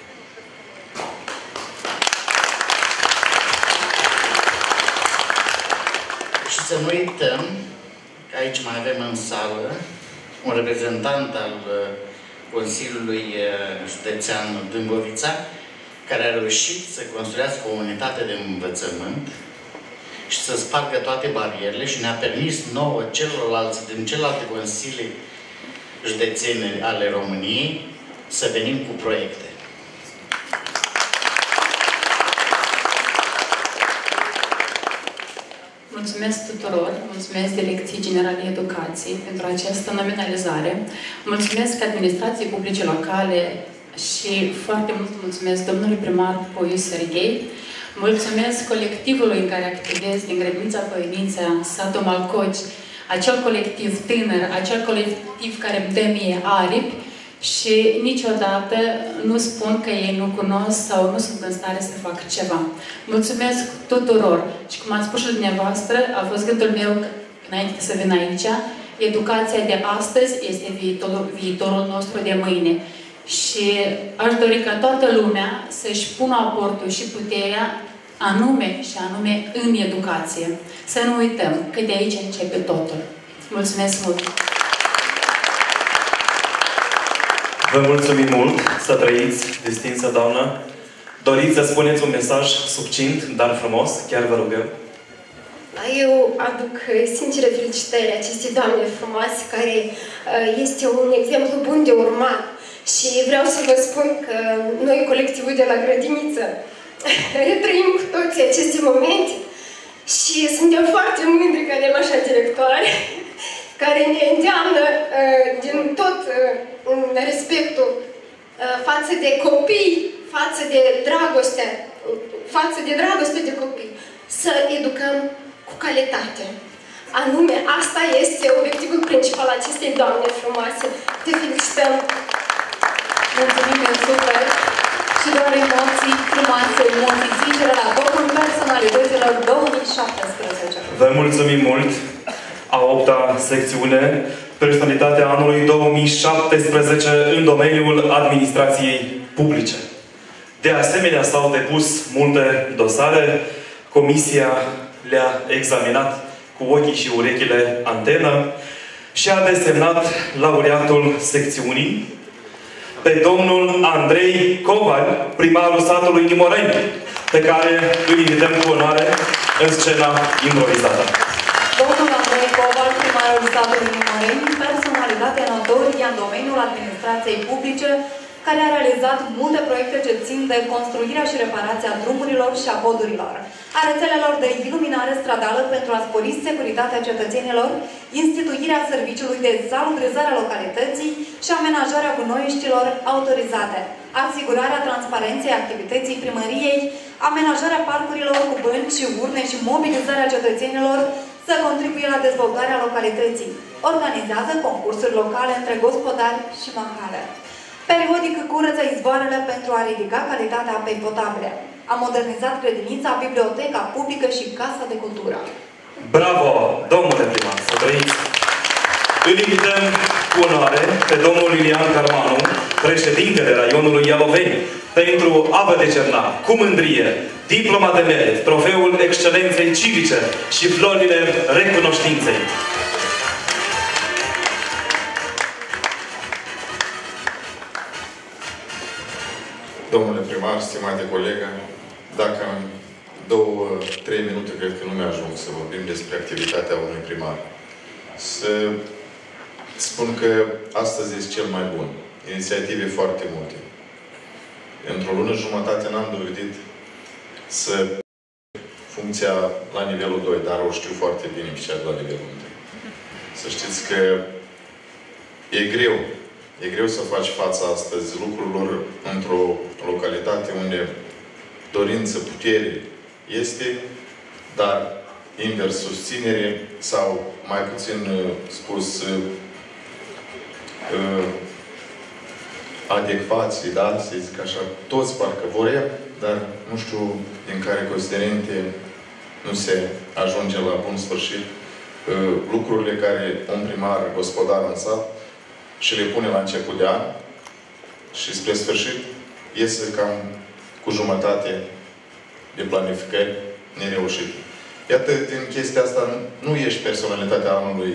Și să nu uităm că aici mai avem în sală un reprezentant al uh, Consiliului uh, Județean Dâmbovița, care a reușit să construiască o unitate de învățământ și să spargă toate barierele și ne-a permis nouă celorlalți din celelalte consilii județene ale României să venim cu proiecte. Mulțumesc tuturor, mulțumesc Direcției Generale Educației pentru această nominalizare, mulțumesc administrației publice locale și foarte mult mulțumesc domnului primar Poiu Serghei, Mulțumesc colectivului în care activez din Grădinița Păinița, satul Malcoci, acel colectiv tânăr, acel colectiv care îmi dă mie aripi și niciodată nu spun că ei nu cunosc sau nu sunt în stare să fac ceva. Mulțumesc tuturor și cum ați spus și dumneavoastră, a fost gândul meu înainte să vin aici, educația de astăzi este viitorul, viitorul nostru de mâine. Și aș dori ca toată lumea să-și pună aportul și puterea anume și anume în educație. Să nu uităm că de aici începe totul. Mulțumesc mult! Vă mulțumim mult să trăiți, distinsă doamnă. Doriți să spuneți un mesaj succint, dar frumos, chiar vă rugăm. Eu aduc sincere felicitări acestei doamne frumoase, care uh, este un exemplu bun de urmat. Și vreau să vă spun că noi, colectivul de la grădiniță, retrăim cu toții aceste momente și suntem foarte mândri că avem așa directoare care ne îndeamnă uh, din tot uh, respectul uh, față de copii, față de dragoste, față de dragoste de copii, să educăm cu calitate. Anume, asta este obiectivul principal acestei doamne frumoase. Te felicităm! Mulțumim, e super! și doar emoții frumoase, emoții sincere la topul personalităților 2017. Vă mulțumim mult! A opta secțiune, personalitatea anului 2017 în domeniul administrației publice. De asemenea, s-au depus multe dosare. Comisia le-a examinat cu ochii și urechile antenă și a desemnat laureatul secțiunii pe domnul Andrei Coval, primarul satului Nimoreni, pe care îl invităm cu onoare în scena improvizată. Domnul Andrei Coval, primarul satului Nimoreni, personalitate notorie în domeniul administrației publice, care a realizat multe proiecte ce țin de construirea și reparația drumurilor și a podurilor, a rețelelor de iluminare stradală pentru a spori securitatea cetățenilor, instituirea serviciului de salubrizare a localității și amenajarea gunoiștilor autorizate, asigurarea transparenței activității primăriei, amenajarea parcurilor cu bănci și urne și mobilizarea cetățenilor să contribuie la dezvoltarea localității. Organizează concursuri locale între gospodari și mahale. Periodic curăță izvoarele pentru a ridica calitatea apei potabile. A modernizat grădinița, biblioteca publică și Casa de Cultură. Bravo, domnule primar, să trăiți! Îl invităm cu onoare pe domnul Lilian Carmanu, președintele raionului Ialoveni, pentru a vă decerna cu mândrie diploma de merit, trofeul excelenței civice și florile recunoștinței. Domnule primar, stimate colegă, dacă în două, trei minute cred că nu mi-ajung să vorbim despre activitatea unui primar. Să spun că astăzi este cel mai bun. Inițiative foarte multe. Într-o lună jumătate n-am dovedit să funcția la nivelul 2, dar o știu foarte bine pe cea de la nivelul 1. Să știți că e greu E greu să faci fața astăzi lucrurilor într-o localitate unde dorință, putere este, dar invers susținere sau mai puțin uh, spus uh, uh, adecvații, da? Să zic așa, toți parcă vor, dar nu știu din care considerente nu se ajunge la bun sfârșit lucrurile care un primar gospodar în sat și le pune la început de an și spre sfârșit iese cam cu jumătate de planificări nereușite. Iată, din chestia asta nu ești personalitatea anului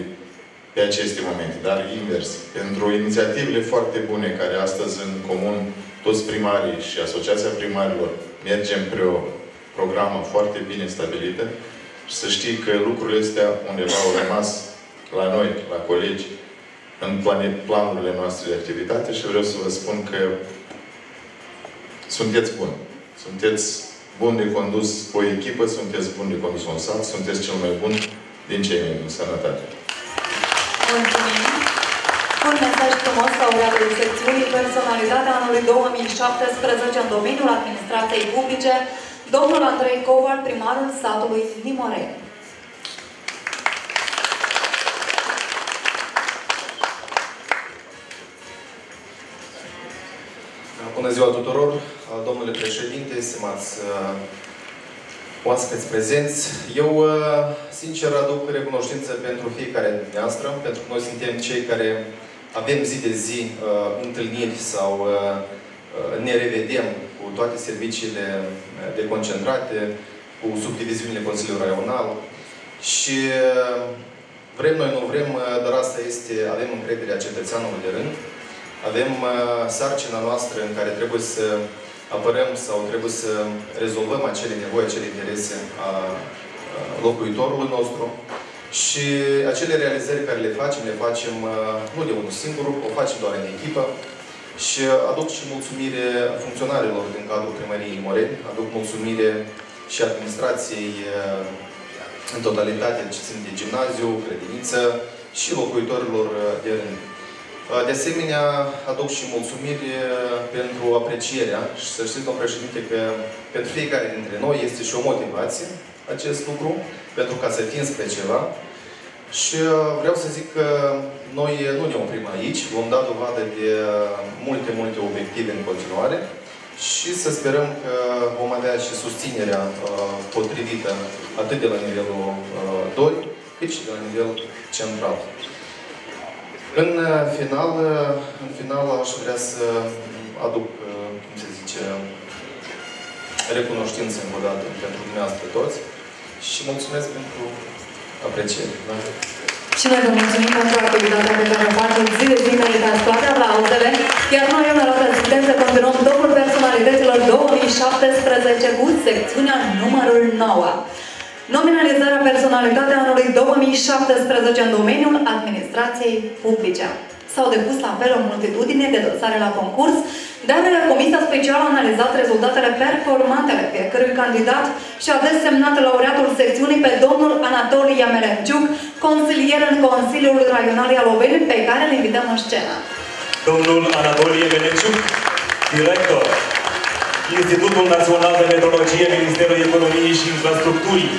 pe aceste momente, dar invers. Pentru inițiativele foarte bune care astăzi în comun toți primarii și Asociația Primarilor mergem pe o programă foarte bine stabilită și să știi că lucrurile astea undeva au rămas la noi, la colegi, în planurile noastre de activitate și vreau să vă spun că sunteți buni. Sunteți bun de condus o echipă, sunteți bun de condus un sat, sunteți cel mai bun din cei mai buni. Sănătate! Mulțumim! Un mesaj frumos laureat de secțiunii Personalitatea anului 2017 în domeniul administrației publice, domnul Andrei Coval, primarul satului Nimorei. Bună ziua tuturor, domnule președinte, stimați uh, oaspeți prezenți. Eu, uh, sincer, aduc recunoștință pentru fiecare dumneavoastră, pentru că noi suntem cei care avem zi de zi uh, întâlniri sau ne revedem cu toate serviciile de concentrate, cu subdiviziunile Consiliului Raional și vrem noi, nu vrem, dar asta este, avem încrederea cetățeanului de rând, avem uh, sarcina noastră în care trebuie să apărăm sau trebuie să rezolvăm acele nevoi, acele interese a locuitorului nostru și acele realizări care le facem, le facem uh, nu de unul singur, o facem doar în echipă și aduc și mulțumire funcționarilor din cadrul primăriei Moreni, aduc mulțumire și administrației uh, în totalitate ce țin de gimnaziu, grădiniță și locuitorilor de rând. Uh, de asemenea, aduc și mulțumiri uh, pentru aprecierea și să știți, domnul președinte, că pentru fiecare dintre noi este și o motivație acest lucru, pentru ca să fim spre ceva. Și uh, vreau să zic că noi nu ne oprim aici, vom da dovadă de multe, multe obiective în continuare și să sperăm că vom avea și susținerea potrivită atât de la nivelul 2, cât și de la nivel central. În uh, final, uh, în final aș vrea să aduc, uh, cum se zice, recunoștință încă o dată pentru dumneavoastră toți și mulțumesc pentru apreciere. Da? Și noi vă mulțumim pentru activitatea pe care o facem zi de zi, meritați toate aplauzele, iar noi în la prezident să continuăm domnul personalităților 2017 cu secțiunea numărul 9. Nominalizarea personalitatea anului 2017 în domeniul administrației publice. S-au depus la fel o multitudine de dosare la concurs, dar Comisia Specială a analizat rezultatele performante ale fiecărui candidat și a desemnat laureatul secțiunii pe domnul Anatolie Melemciuc, consilier în Consiliul Raional Ialoveni, pe care îl invităm în scenă. Domnul Anatolie Melemciuc, director Institutul Național de Metrologie, Ministerul Economiei și Infrastructurii,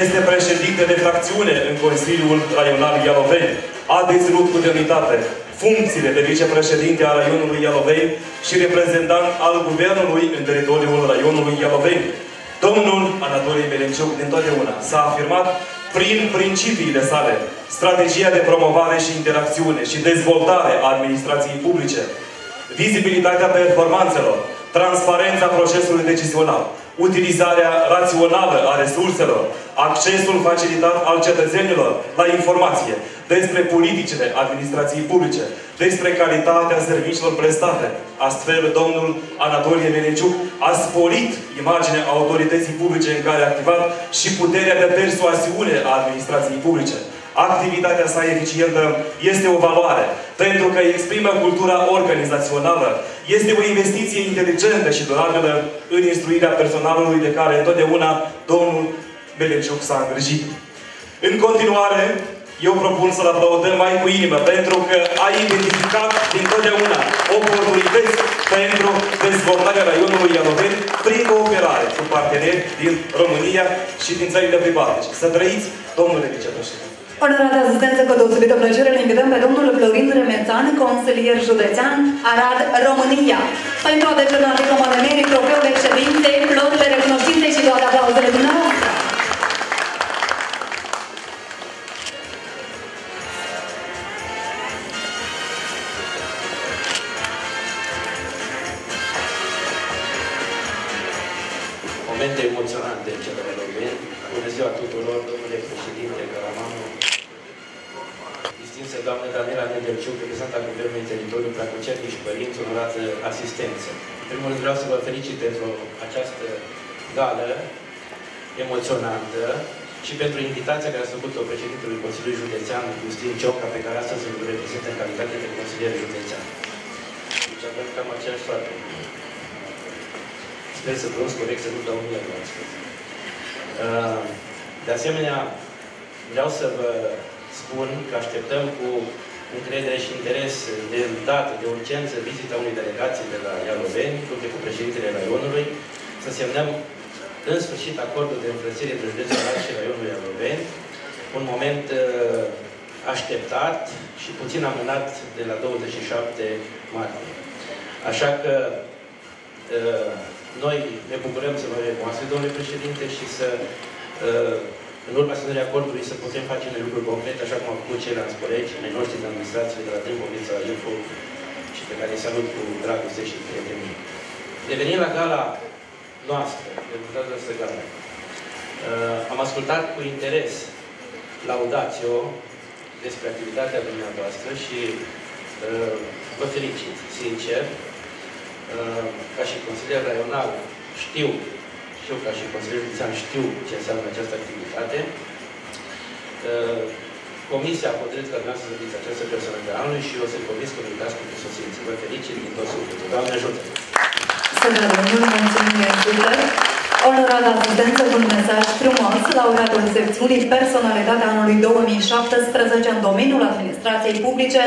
este președinte de fracțiune în Consiliul Raional Ialoveni. A deținut cu demnitate funcțiile de vicepreședinte al raionului Ialoveni și reprezentant al guvernului în teritoriul raionului Ialoveni. Domnul Anatolie Belenciuc din totdeauna s-a afirmat prin principiile sale, strategia de promovare și interacțiune și dezvoltare a administrației publice, vizibilitatea performanțelor, transparența procesului decizional, utilizarea rațională a resurselor, accesul facilitat al cetățenilor la informație despre politicile administrației publice, despre calitatea serviciilor prestate. Astfel, domnul Anatolie Meneciuc a sporit imaginea autorității publice în care a activat și puterea de persoasiune a administrației publice. Activitatea sa eficientă este o valoare, pentru că exprimă cultura organizațională. Este o investiție inteligentă și durabilă în instruirea personalului de care întotdeauna domnul Beleciuc s-a îngrijit. În continuare, eu propun să-l aplaudăm mai cu inimă, pentru că a identificat dintotdeauna oportunități pentru dezvoltarea raionului Ianoveni prin cooperare cu parteneri din România și din țările private. Să trăiți, domnule vicepreședinte! Onorată asistență cu deosebită plăcere, îl invităm pe domnul Florin Remețan, consilier județean, Arad, România, pentru a decerna diploma de merit, trofeu de ședințe, flori de recunoștințe și toate aplauzele dumneavoastră. Felicit pentru această gală emoționantă și pentru invitația care a făcut-o președintelui Consiliului Județean, Justin Cioca, pe care astăzi îl reprezintă în calitate de consilier județean. Deci avem cam aceeași soartă. Sper să pronunț corect, să nu dau mie la Uh, De asemenea, vreau să vă spun că așteptăm cu încredere și interes de dată, de urgență, vizita unei delegații de la Ialoveni, unde cu președintele Raionului, să semnăm în sfârșit acordul de înfrățire între județul Arad și Raionul Ialoveni, un moment uh, așteptat și puțin amânat de la 27 martie. Așa că uh, noi ne bucurăm să vă avem astăzi, domnule președinte, și să, uh, în urma semnării acordului, să putem face unele lucruri concrete, așa cum au făcut ceilalți colegi, ai noștri de administrație de la Tâmpovița, la Info, și pe care îi salut cu dragoste și prietenie. Revenind la gala noastră, rezultatul această gală, uh, am ascultat cu interes laudațio despre activitatea dumneavoastră și uh, vă felicit, sincer, Uh, ca și consilier raional, știu, știu ca și consilier județean, știu ce înseamnă această activitate. Uh, Comisia a hotărât ca dumneavoastră să fiți această persoană de anului și eu sunt convins că uitați cu sosință. Vă felicit din tot sufletul. Doamne ajută! Să ne Domnul, mulțumim de Onorată asistență cu un mesaj frumos, laureatul secțiunii Personalitatea anului 2017 în domeniul administrației publice,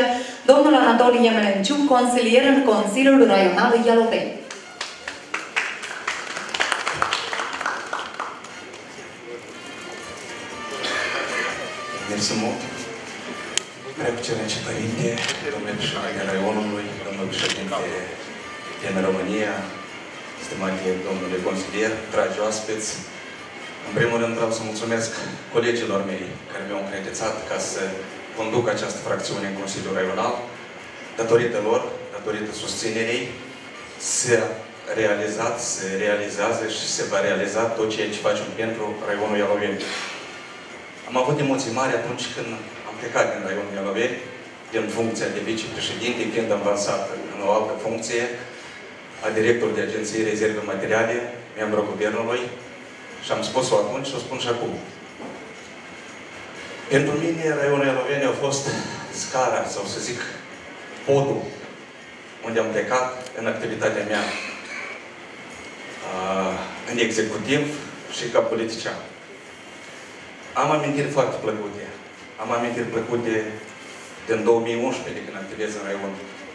domnul Anatolie Melenciu, consilier în Consiliul Raional Ialoveni. Mersi mult. Preacucernice Părinte, domnule președinte al Raionului, domnule președinte din România, stimate domnule consilier, dragi oaspeți, în primul rând vreau să mulțumesc colegilor mei care mi-au încredințat ca să conduc această fracțiune în Consiliul Raional. Datorită lor, datorită susținerii, se realizat, se realizează și se va realiza tot ceea ce facem pentru raionul Ialoveni. Am avut emoții mari atunci când am plecat din raionul Ialoveni, din funcția de vicepreședinte, fiind avansat în o altă funcție, a directorului de Agenției Rezerve Materiale, membru Guvernului, și am spus-o atunci și o spun și acum. Pentru mine, raionul Ialoveni a fost scara, sau să zic, podul unde am plecat în activitatea mea uh, în executiv și ca politician. Am amintiri foarte plăcute. Am amintiri plăcute din 2011, de când activez în raion.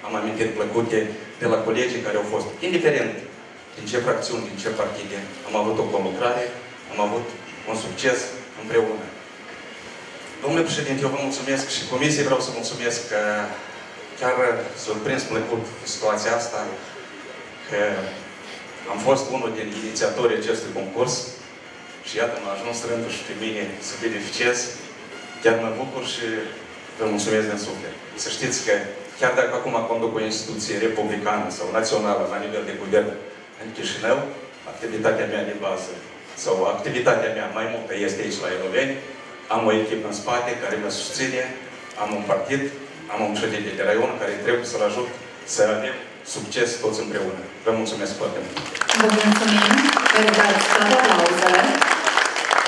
Am amintiri plăcute de la colegii care au fost, indiferent din ce fracțiuni, din ce partide, am avut o conlucrare, am avut un succes împreună. Domnule președinte, eu vă mulțumesc și comisiei vreau să mulțumesc că chiar surprins plăcut situația asta, că am fost unul din inițiatorii acestui concurs și iată, m-a ajuns rândul și pe mine să beneficiez. Chiar mă bucur și vă mulțumesc din suflet. Să știți că chiar dacă acum conduc o instituție republicană sau națională la nivel de guvern în Chișinău, activitatea mea de bază sau activitatea mea mai multă este aici la Eloveni, am o echipă în spate care mă susține, am un partid, am un președinte de raion care trebuie să-l ajut să avem succes toți împreună. Vă mulțumesc foarte mult! Vă mulțumim că dați toate aplauzele.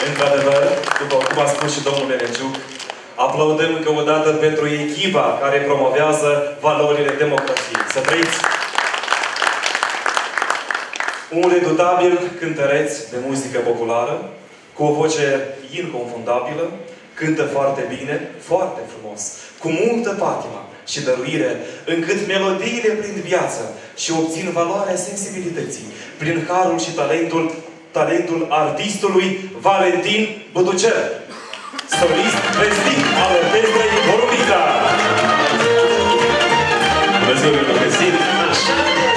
Într-adevăr, după cum a spus și domnul Meneciuc, aplaudăm încă o dată pentru echipa care promovează valorile democrației. Să trăiți! Un redutabil cântăreț de muzică populară, cu o voce inconfundabilă, cântă foarte bine, foarte frumos, cu multă patimă și dăruire, încât melodiile prind viață și obțin valoarea sensibilității prin harul și talentul, talentul artistului Valentin Buducer, solist vestit al orchestrei Borubica. Bună ziua, bine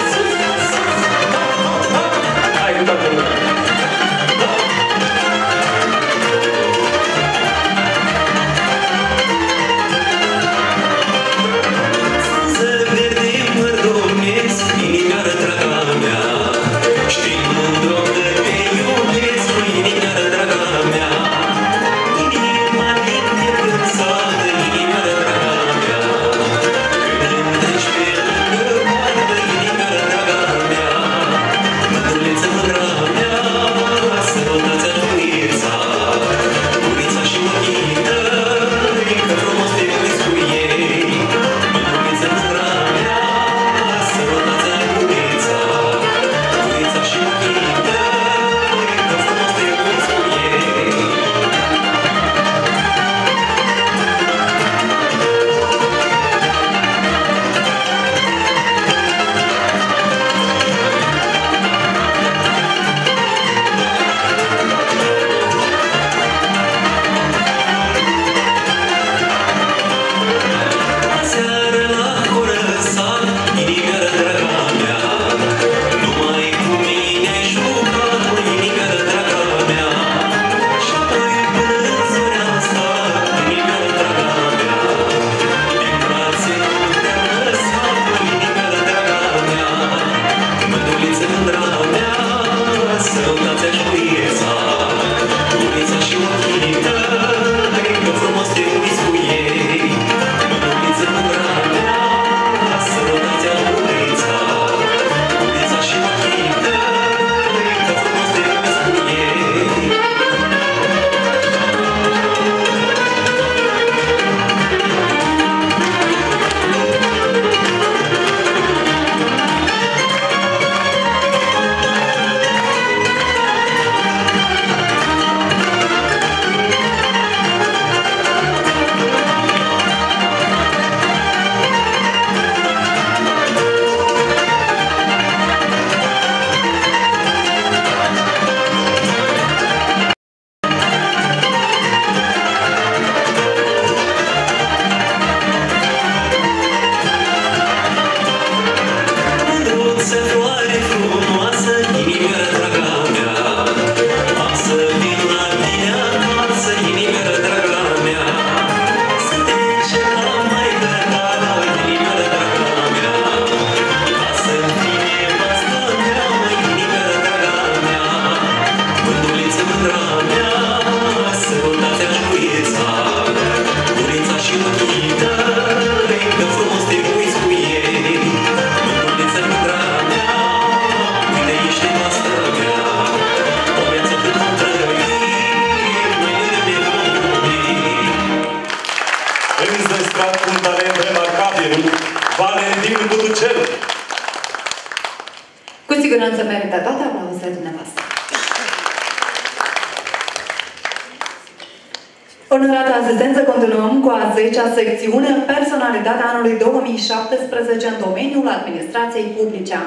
publice.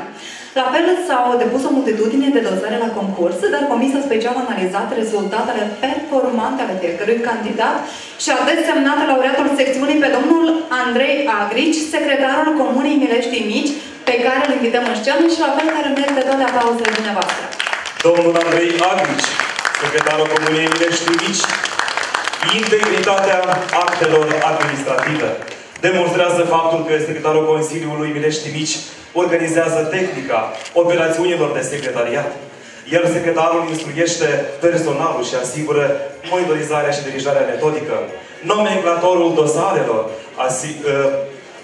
La fel s-au depus o multitudine de dosare la concurs, dar Comisia Specială a analizat rezultatele performante ale fiecărui candidat și a desemnat laureatul secțiunii pe domnul Andrei Agrici, secretarul Comunei Mileștii Mici, pe care îl invităm în scenă și la fel care merită toate aplauzele dumneavoastră. Domnul Andrei Agrici, secretarul Comunei Mileștii Mici, integritatea actelor administrative. Demonstrează faptul că secretarul Consiliului Milești Mici organizează tehnica operațiunilor de secretariat. Iar secretarul instruiește personalul și asigură monitorizarea și dirijarea metodică. Nomenclatorul dosarelor, asi- ă,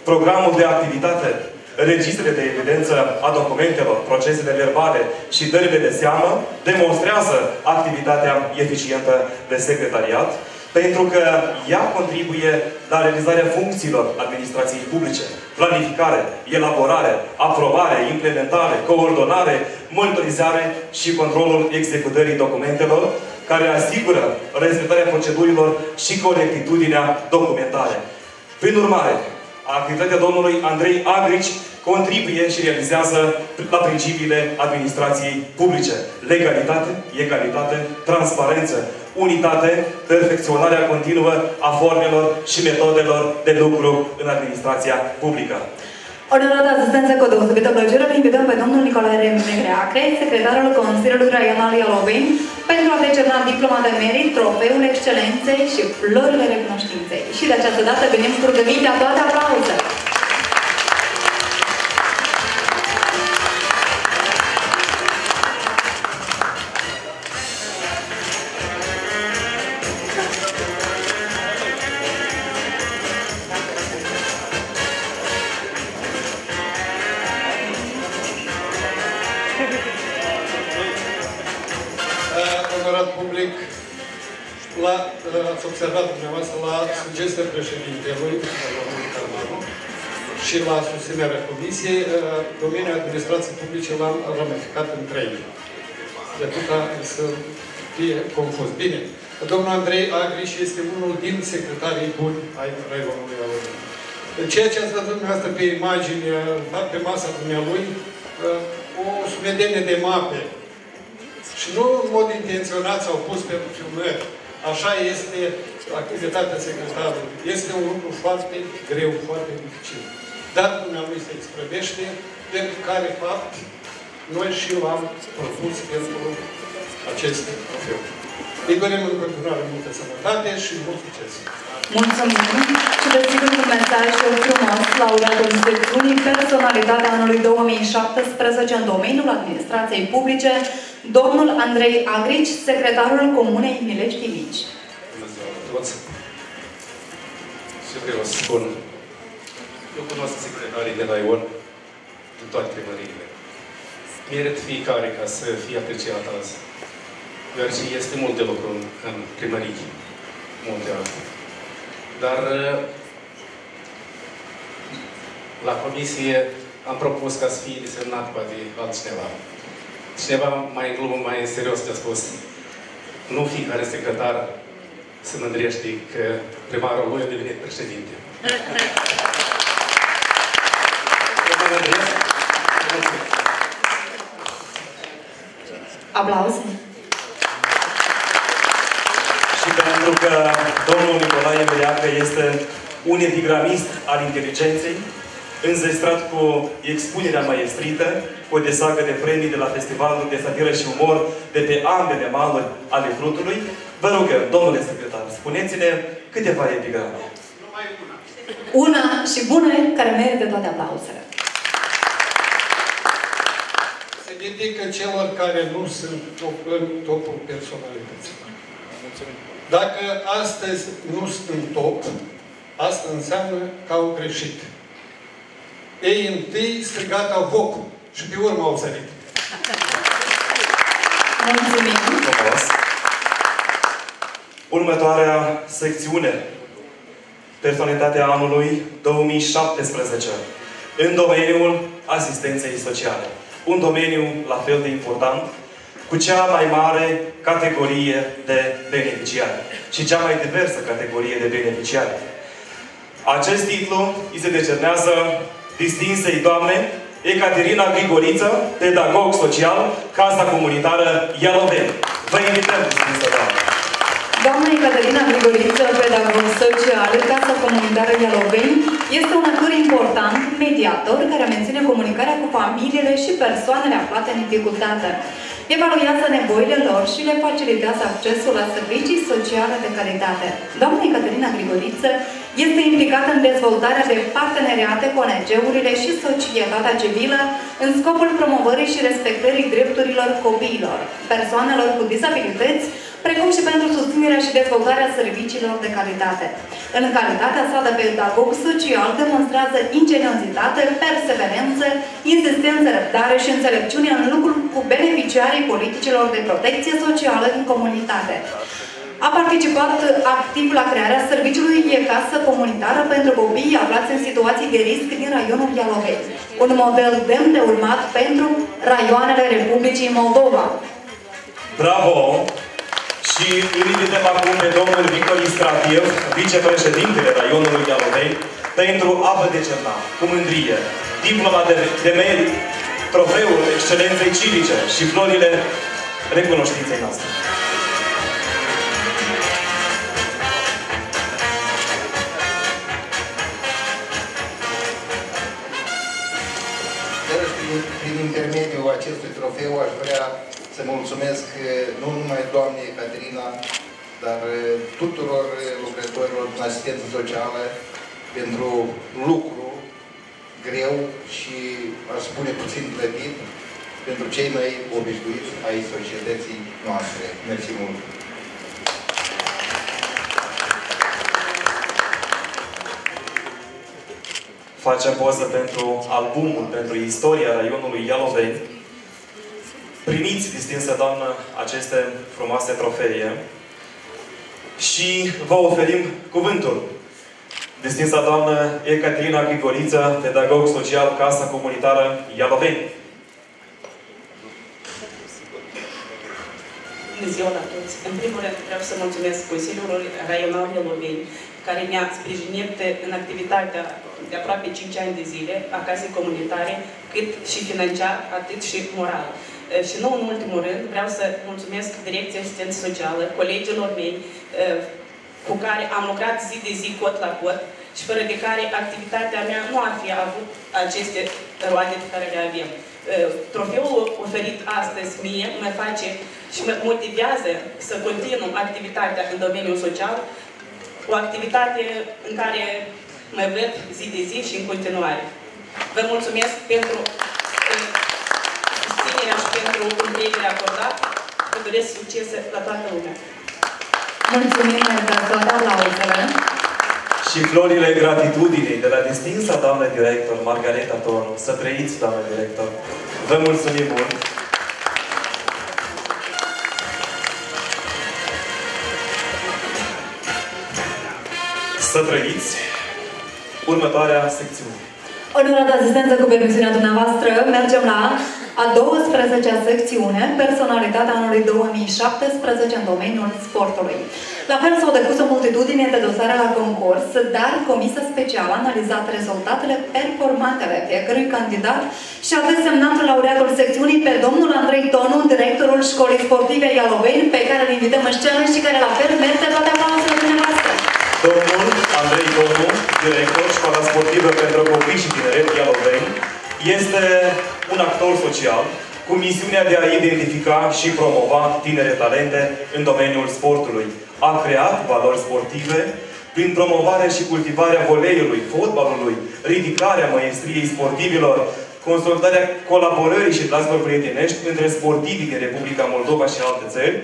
programul de activitate, registrele de evidență a documentelor, procesele verbale și dările de seamă demonstrează activitatea eficientă de secretariat pentru că ea contribuie la realizarea funcțiilor administrației publice. Planificare, elaborare, aprobare, implementare, coordonare, monitorizare și controlul executării documentelor, care asigură respectarea procedurilor și corectitudinea documentare. Prin urmare, activitatea domnului Andrei Agrici contribuie și realizează la principiile administrației publice. Legalitate, egalitate, transparență, unitate, perfecționarea continuă a formelor și metodelor de lucru în administrația publică. Onorată asistență cu o deosebită plăcere, îl invităm pe domnul Nicolae Negreacre, secretarul Consiliului Raional Ialoveni, pentru a decerna diploma de merit, trofeul excelenței și florile recunoștinței. Și de această dată venim cu rugămintea toate aplauze. Sugestia președintelui, domnul Carmanu, și la susținerea comisiei, uh, domeniul administrației publice l-am ramificat în trei. De atâta să fie confuz. Bine, domnul Andrei Agriș este unul din secretarii buni ai Raionului Aurel. Ceea ce ați văzut dumneavoastră pe imagine, da, pe masa dumnealui, uh, o sumedenie de mape și nu în mod intenționat s-au pus pentru filmări. Așa este activitatea secretarului. Este un lucru foarte greu, foarte dificil. Dar dumnealui se exprăvește, pentru care fapt noi și l-am propus pentru acest trofeu. Îi dorim în continuare multă sănătate și mult succes! Mulțumim și desigur un mesaj frumos laureatul secțiunii Personalitatea anului 2017 în domeniul administrației publice, domnul Andrei Agrici, secretarul Comunei Mileștii Mici. Bună ziua la toți! Ce vreau să spun? Eu cunosc secretarii de la Ion din toate primăriile. Merit fiecare ca să fie apreciat azi. Deoarece este mult de lucru în, în primării. Multe altele. Dar la comisie am propus ca să fie desemnat poate altcineva. Cineva mai în glumă, mai în serios te-a spus nu fiecare secretar se mândrește că primarul lui a devenit președinte. Aplauze. Și pentru că domnul Nicolae Meleacă este un epigramist al inteligenței, înzestrat cu expunerea maestrită, cu o desagă de premii de la Festivalul de Satiră și Umor de pe ambele maluri ale frutului, vă rugăm, domnule secretar, spuneți-ne câteva epigrame. Una și bună, care merită toate aplauzele. Se dedică celor care nu sunt top, în topul personalității. Dacă astăzi nu sunt în top, asta înseamnă că au greșit. Ei întâi strigat au foc și pe urmă au sărit. Mulțumim! Frumos. Următoarea secțiune. Personalitatea anului 2017. în domeniul asistenței sociale. Un domeniu la fel de important, cu cea mai mare categorie de beneficiari și cea mai diversă categorie de beneficiari. Acest titlu îi se decernează distinsei doamne Ecaterina Grigoriță, pedagog social, Casa Comunitară Ialoveni. Vă invităm, distinsă doamne! Doamna Ecaterina Grigoriță, pedagog social, Casa Comunitară Ialoveni, este un actor important, mediator, care menține comunicarea cu familiile și persoanele aflate în dificultate. Evaluează nevoile lor și le facilitează accesul la servicii sociale de calitate. Doamna Ecaterina Grigoriță este implicată în dezvoltarea de parteneriate cu ONG-urile și societatea civilă în scopul promovării și respectării drepturilor copiilor, persoanelor cu dizabilități, precum și pentru susținerea și dezvoltarea serviciilor de calitate. În calitatea sa de pedagog social demonstrează ingeniozitate, perseverență, insistență, răbdare și înțelepciune în lucru cu beneficiarii politicilor de protecție socială în comunitate. A participat activ la crearea serviciului E Casă Comunitară pentru copii aflați în situații de risc din raionul Ialoveni. Un model demn de urmat pentru raioanele Republicii Moldova. Bravo! Și îl invităm acum pe domnul Victor Istratiev, vicepreședintele raionului Ialoveni, pentru a vă decerna cu mândrie diploma de, de merit, trofeul excelenței civice și florile recunoștinței noastre. Iarăși, prin, prin intermediul acestui trofeu, aș vrea să mulțumesc eh, nu numai doamnei Caterina, dar eh, tuturor eh, lucrătorilor din asistență socială pentru lucru greu și, aș spune, puțin plătit pentru cei mai obișnuiți ai societății noastre. Mersi mult! Facem poză pentru albumul, pentru istoria raionului Ialoveni. Primiți, distinsă doamnă, aceste frumoase trofee și vă oferim cuvântul. Distinsa doamnă Ecaterina Grigoriță, pedagog social, Casa Comunitară Ialoveni. Bună ziua la toți! În primul rând vreau să mulțumesc Consiliul Raional Ialoveni, care mi-a sprijinit în activitatea de aproape 5 ani de zile a casei comunitare, cât și financiar, atât și moral. Și nu în ultimul rând, vreau să mulțumesc Direcția Asistență Socială, colegilor mei, cu care am lucrat zi de zi, cot la cot, și fără de care activitatea mea nu ar fi avut aceste roade pe care le avem. Trofeul oferit astăzi mie mă face și mă motivează să continu activitatea în domeniul social, o activitate în care mă văd zi de zi și în continuare. Vă mulțumesc pentru susținerea și pentru încrederea acordată. Vă doresc succes la toată lumea. Mulțumim pentru toate aplauzele. Și florile gratitudinii de la distinsa doamnă director, Margareta Tonu. Să trăiți, doamnă director. Vă mulțumim mult. Să trăiți următoarea secțiune. Onorată asistență cu permisiunea dumneavoastră, mergem la a 12-a secțiune, personalitatea anului 2017 în domeniul sportului. La fel s-au depus o multitudine de dosare la concurs, dar Comisia Specială a analizat rezultatele performante ale fiecărui candidat și a desemnat laureatul secțiunii pe domnul Andrei Tonu, directorul școlii sportive Ialoveni, pe care îl invităm în scenă și care la fel merge toate aplauzele dumneavoastră. Domnul Andrei Tonu, director Școala Sportivă pentru Copii și Tineret Ialoveni, este un actor social cu misiunea de a identifica și promova tinere talente în domeniul sportului. A creat valori sportive prin promovarea și cultivarea voleiului, fotbalului, ridicarea maestriei sportivilor, consolidarea colaborării și claselor prietenești între sportivii din Republica Moldova și alte țări,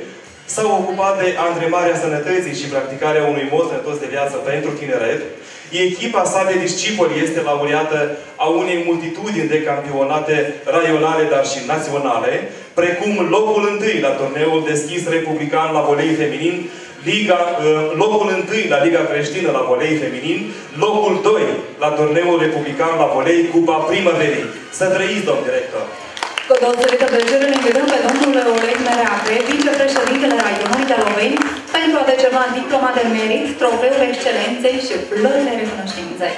s-au ocupat de antremarea sănătății și practicarea unui mod sănătos de viață pentru tineret. Echipa sa de discipoli este laureată a unei multitudini de campionate raionale, dar și naționale, precum locul întâi la turneul deschis republican la volei feminin Liga, uh, locul 1 la Liga Creștină la volei feminin, locul 2 la turneul republican la volei Cupa Primăverii. Să trăiți, domn director! Cu deosebită plăcere îl invităm pe domnul Oleg Mereapre, vicepreședintele Raionului de Loveni, pentru a decerna diploma de merit, trofeul excelenței și florile recunoștinței.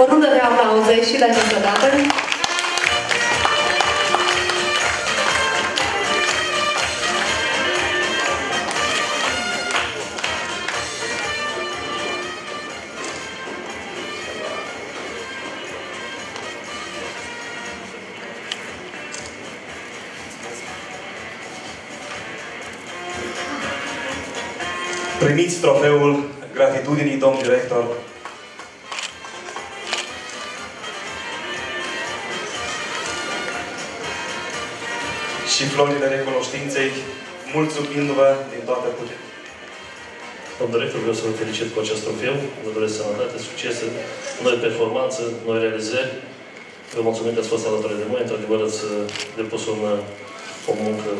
O rundă de aplauze și de această dată. Primiți trofeul gratitudinii, domn director. Și florile recunoștinței, mulțumindu-vă din toată puterea. Domnul director, vreau să vă felicit cu acest trofeu. Vă doresc sănătate, succese, noi performanțe, noi realizări. Vă mulțumim că ați fost alături de noi. Într-adevăr, ați uh, depus un, uh, o muncă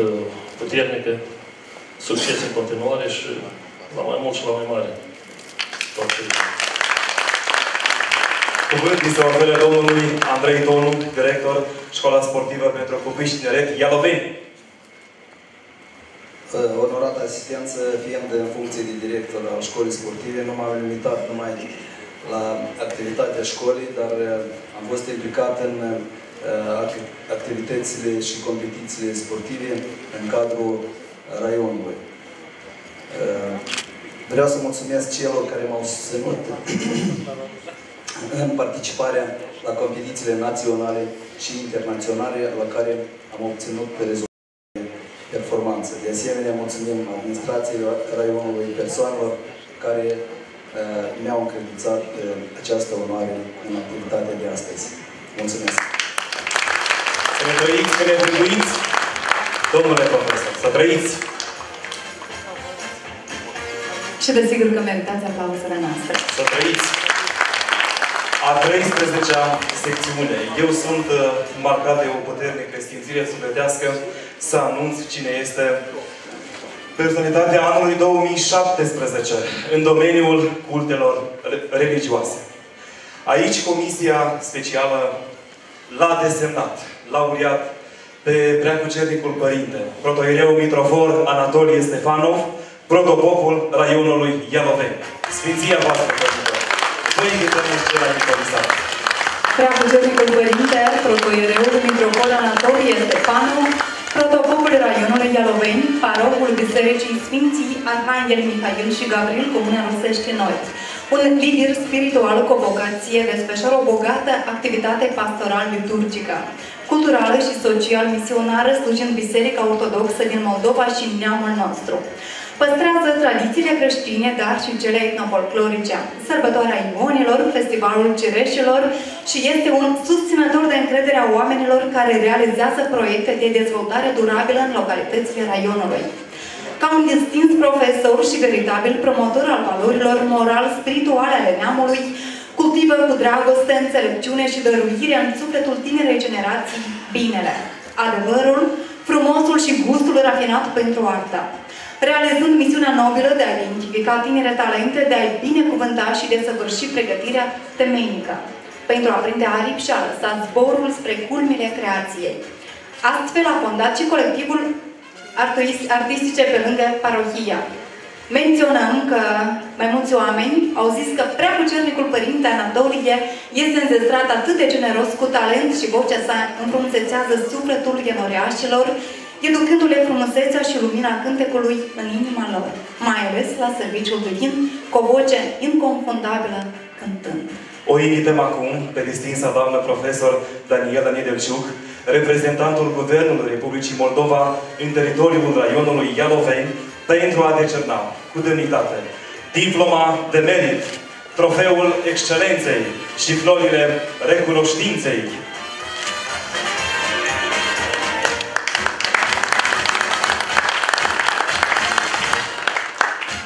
uh, puternică, succes în continuare și la mai mult și la mai mare. Toate. Cuvânt mi se oferă domnului Andrei Tonu, director Școala Sportivă pentru Copii și Tineret, Ialoveni. Onorată asistență, fiind în funcție de director al școlii sportive, nu m-am limitat numai la activitatea școlii, dar am fost implicat în activitățile și competițiile sportive în cadrul raionului. Vreau să mulțumesc celor care m-au susținut în participarea la competițiile naționale și internaționale la care am obținut rezultate performanță. De asemenea, mulțumim administrației raionului, persoanelor care uh, mi-au încredințat uh, această onoare în activitatea de astăzi. Mulțumesc! Să ne trăiți, să ne tribuiți, domnule profesor, să trăiți! Și desigur că meritați aplauzele noastre. Să trăiți! A 13-a secțiune. Eu sunt uh, marcat de o puternică sfințire sufletească să anunț cine este personalitatea anului 2017 în domeniul cultelor religioase. Aici Comisia Specială l-a desemnat, laureat pe preacucernicul Părinte, protoiereu mitrofor Anatolie Stefanov, protopopul raionului Ialoveni. Sfinția voastră, Părinte! Vă invităm în scena de comisar. Preacucernicul Părinte, protoiereul mitrofor Anatolie Stefanov, protopopul raionului Ialoveni, parocul Bisericii Sfinții Arhanghel Mihail și Gabriel Comuna Rusești Noi. Un lider spiritual cu o vocație desfășoară o bogată activitate pastoral-liturgică, culturală și social-misionară, slujind Biserica Ortodoxă din Moldova și neamul nostru. Păstrează tradițiile creștine, dar și cele etnofolclorice, sărbătoarea imonilor, festivalul cireșilor și este un susținător de încredere a oamenilor care realizează proiecte de dezvoltare durabilă în localitățile raionului. Ca un distins profesor și veritabil promotor al valorilor moral-spirituale ale neamului, cultivă cu dragoste, înțelepciune și dăruire în sufletul tinerei generații binele, adevărul, frumosul și gustul rafinat pentru arta realizând misiunea nobilă de a identifica tinere talente, de a-i binecuvânta și de săvârși pregătirea temeinică, pentru a prinde aripi și a lăsa zborul spre culmile creației. Astfel a fondat și colectivul artistice pe lângă parohia. Menționăm că mai mulți oameni au zis că prea cucernicul Părinte Anatolie este înzestrat atât de generos cu talent și vocea sa înfrumusețează sufletul enoreașilor educându-le frumusețea și lumina cântecului în inima lor, mai ales la serviciul divin, cu o voce inconfundabilă cântând. O invităm acum pe distinsa doamnă profesor Daniela Nedelciuc, reprezentantul Guvernului Republicii Moldova în teritoriul raionului Ialoveni, pentru a decerna cu demnitate diploma de merit, trofeul excelenței și florile recunoștinței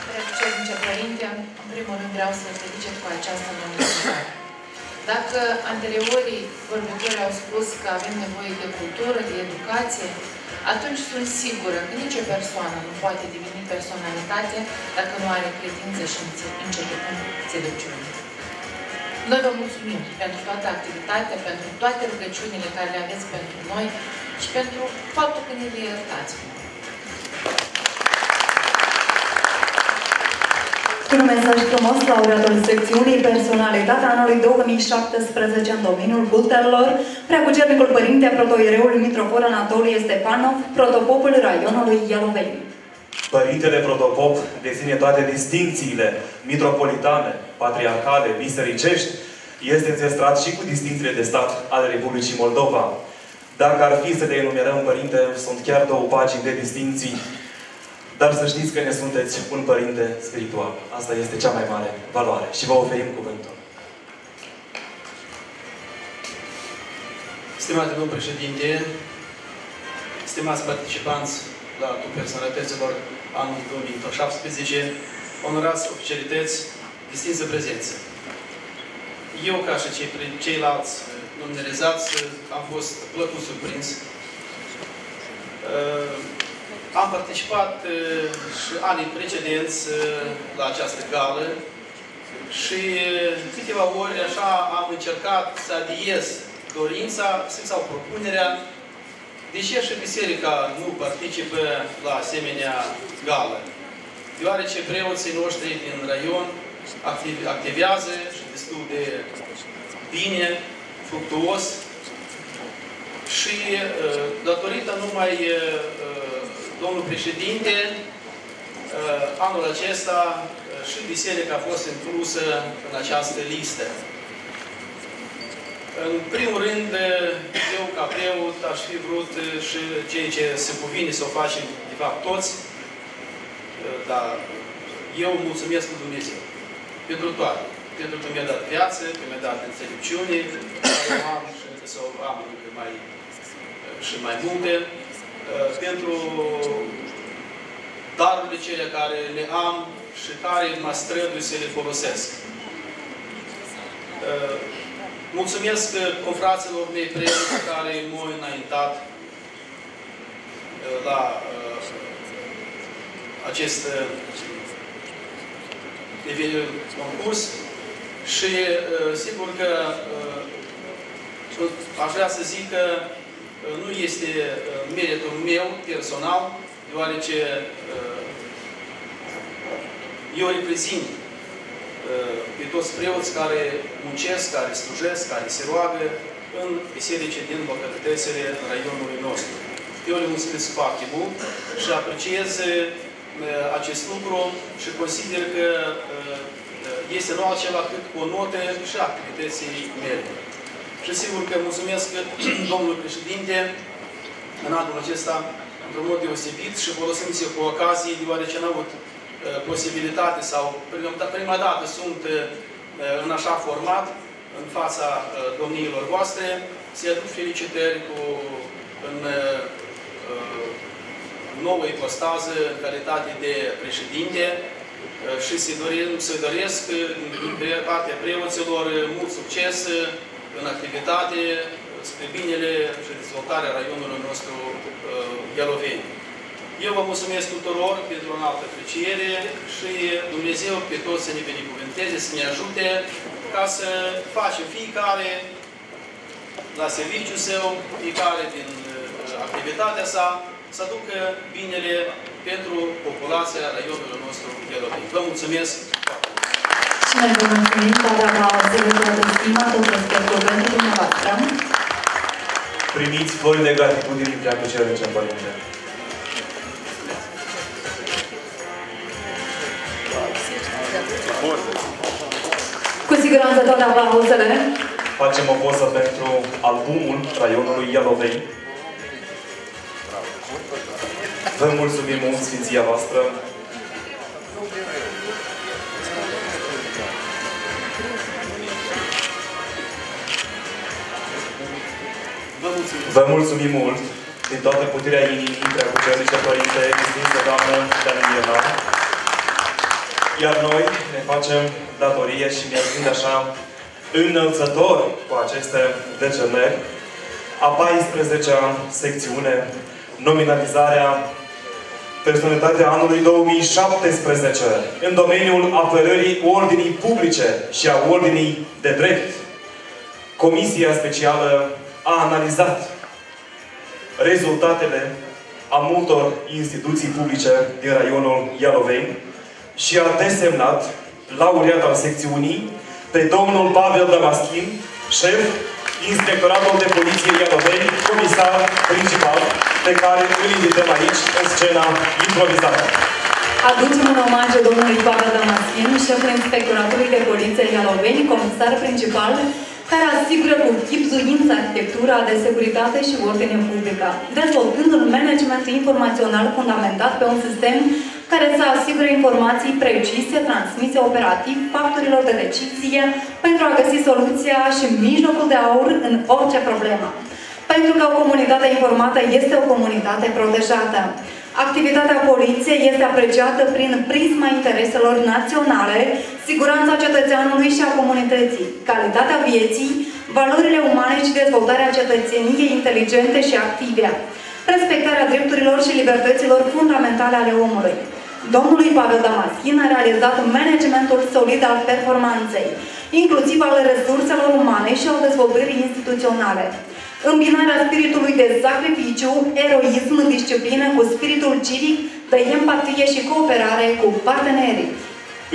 Preacucernice Părinte, în primul rând vreau să felicit cu această nominalizare. Dacă anteriorii vorbitori au spus că avem nevoie de cultură, de educație, atunci sunt sigură că nicio persoană nu poate deveni personalitate dacă nu are credință și înțelepciune. Noi vă mulțumim pentru toată activitatea, pentru toate rugăciunile care le aveți pentru noi și pentru faptul că ne le iertați. Cu un mesaj frumos, laureatul secțiunii Personalitatea anului 2017 în domeniul cultelor, preacucernicul părinte protoiereul Mitrofor Anatolie Stepanov, protopopul raionului Ialoveni. Părintele Protopop deține toate distincțiile mitropolitane, patriarcale, bisericești, este înzestrat și cu distincțiile de stat ale Republicii Moldova. Dacă ar fi să le enumerăm, Părinte, sunt chiar două pagini de distinții dar să știți că ne sunteți un părinte spiritual. Asta este cea mai mare valoare. Și vă oferim cuvântul. Stimate domn președinte, stimați participanți la tu personalităților anul 2017, onorați oficialități, distinsă prezență. Eu, ca și cei, ceilalți nominalizați, am fost plăcut surprins am participat uh, și anii precedenți uh, la această gală și uh, câteva ori așa am încercat să adiez dorința sau propunerea de ce și biserica nu participă la asemenea gală. Deoarece preoții noștri din raion activează și destul de bine, fructuos și datorită numai domnul președinte, uh, anul acesta uh, și biserica a fost inclusă în această listă. În primul rând, uh, eu ca preot aș fi vrut și ceea ce se cuvine să o facem, de fapt, toți, dar eu mulțumesc lui Dumnezeu pentru toate. Pentru că mi-a dat viață, că mi-a dat înțelepciune, care am și încă să am încă mai, și mai multe. Uh, pentru darurile cele care le am și care mă strădui să le folosesc. Uh, mulțumesc confraților mei preoți care m-au înaintat uh, la acest concurs și sigur că aș vrea să zic că nu este uh, meritul meu personal, deoarece uh, eu reprezint uh, pe toți preoți care muncesc, care slujesc, care se roagă în biserice din localitățile raionului nostru. Eu le mulțumesc foarte mult și apreciez acest lucru și consider că este nu altceva cât o notă și activității mele. Și sigur că mulțumesc domnul președinte. În anul acesta într-un mod deosebit și folosindu-se cu ocazie, deoarece n-au avut uh, posibilitate sau prima, prima dată sunt uh, în așa format în fața uh, domniilor voastre, să aduc felicitări cu în uh, nouă ipostază în calitate de președinte uh, și să dorim, să doresc din partea preoților mult succes în activitate spre binele și dezvoltarea raionului nostru Gheloveni. Uh, Eu vă mulțumesc tuturor pentru o altă apreciere și Dumnezeu pe toți să ne binecuvânteze, să ne ajute ca să facem fiecare la serviciul său, fiecare din uh, activitatea sa, să aducă binele pentru populația raionului nostru Gheloveni. Vă mulțumesc! Și noi vă mulțumim, doamna Pauză, de toată stima, tot respectul pentru dumneavoastră. Primiți flori de gratitudine prea cu cele ce Părinte. Cu siguranță toate aplauzele. Facem o poză pentru albumul raionului Ialovei. Vă mulțumim mult, Sfinția voastră, Vă mulțumim mult din toată puterea inimii, preacucernice Părinte, distinsă Doamnă Daniela. Iar noi ne facem datorie și mi-a așa înălțător cu aceste decernări. A 14-a secțiune, nominalizarea personalitatea anului 2017 în domeniul apărării ordinii publice și a ordinii de drept. Comisia specială a analizat rezultatele a multor instituții publice din raionul Ialoveni și a desemnat laureat al secțiunii pe domnul Pavel Damaschin, șef Inspectoratul de Poliție Ialoveni, comisar principal, pe care îl invităm aici în scena improvizată. Aducem un omagiu domnului Pavel Damaschin, șeful Inspectoratului de Poliție Ialoveni, comisar principal, care asigură cu chipzuință arhitectura de securitate și ordine publică, dezvoltând un management informațional fundamentat pe un sistem care să asigure informații precise transmise operativ factorilor de decizie pentru a găsi soluția și mijlocul de aur în orice problemă. Pentru că o comunitate informată este o comunitate protejată. Activitatea poliției este apreciată prin prisma intereselor naționale, siguranța cetățeanului și a comunității, calitatea vieții, valorile umane și dezvoltarea cetățeniei inteligente și active, respectarea drepturilor și libertăților fundamentale ale omului. Domnului Pavel Damaschin a realizat managementul solid al performanței, inclusiv al resurselor umane și al dezvoltării instituționale. Îmbinarea spiritului de sacrificiu, eroism, disciplină cu spiritul civic, de empatie și cooperare cu partenerii.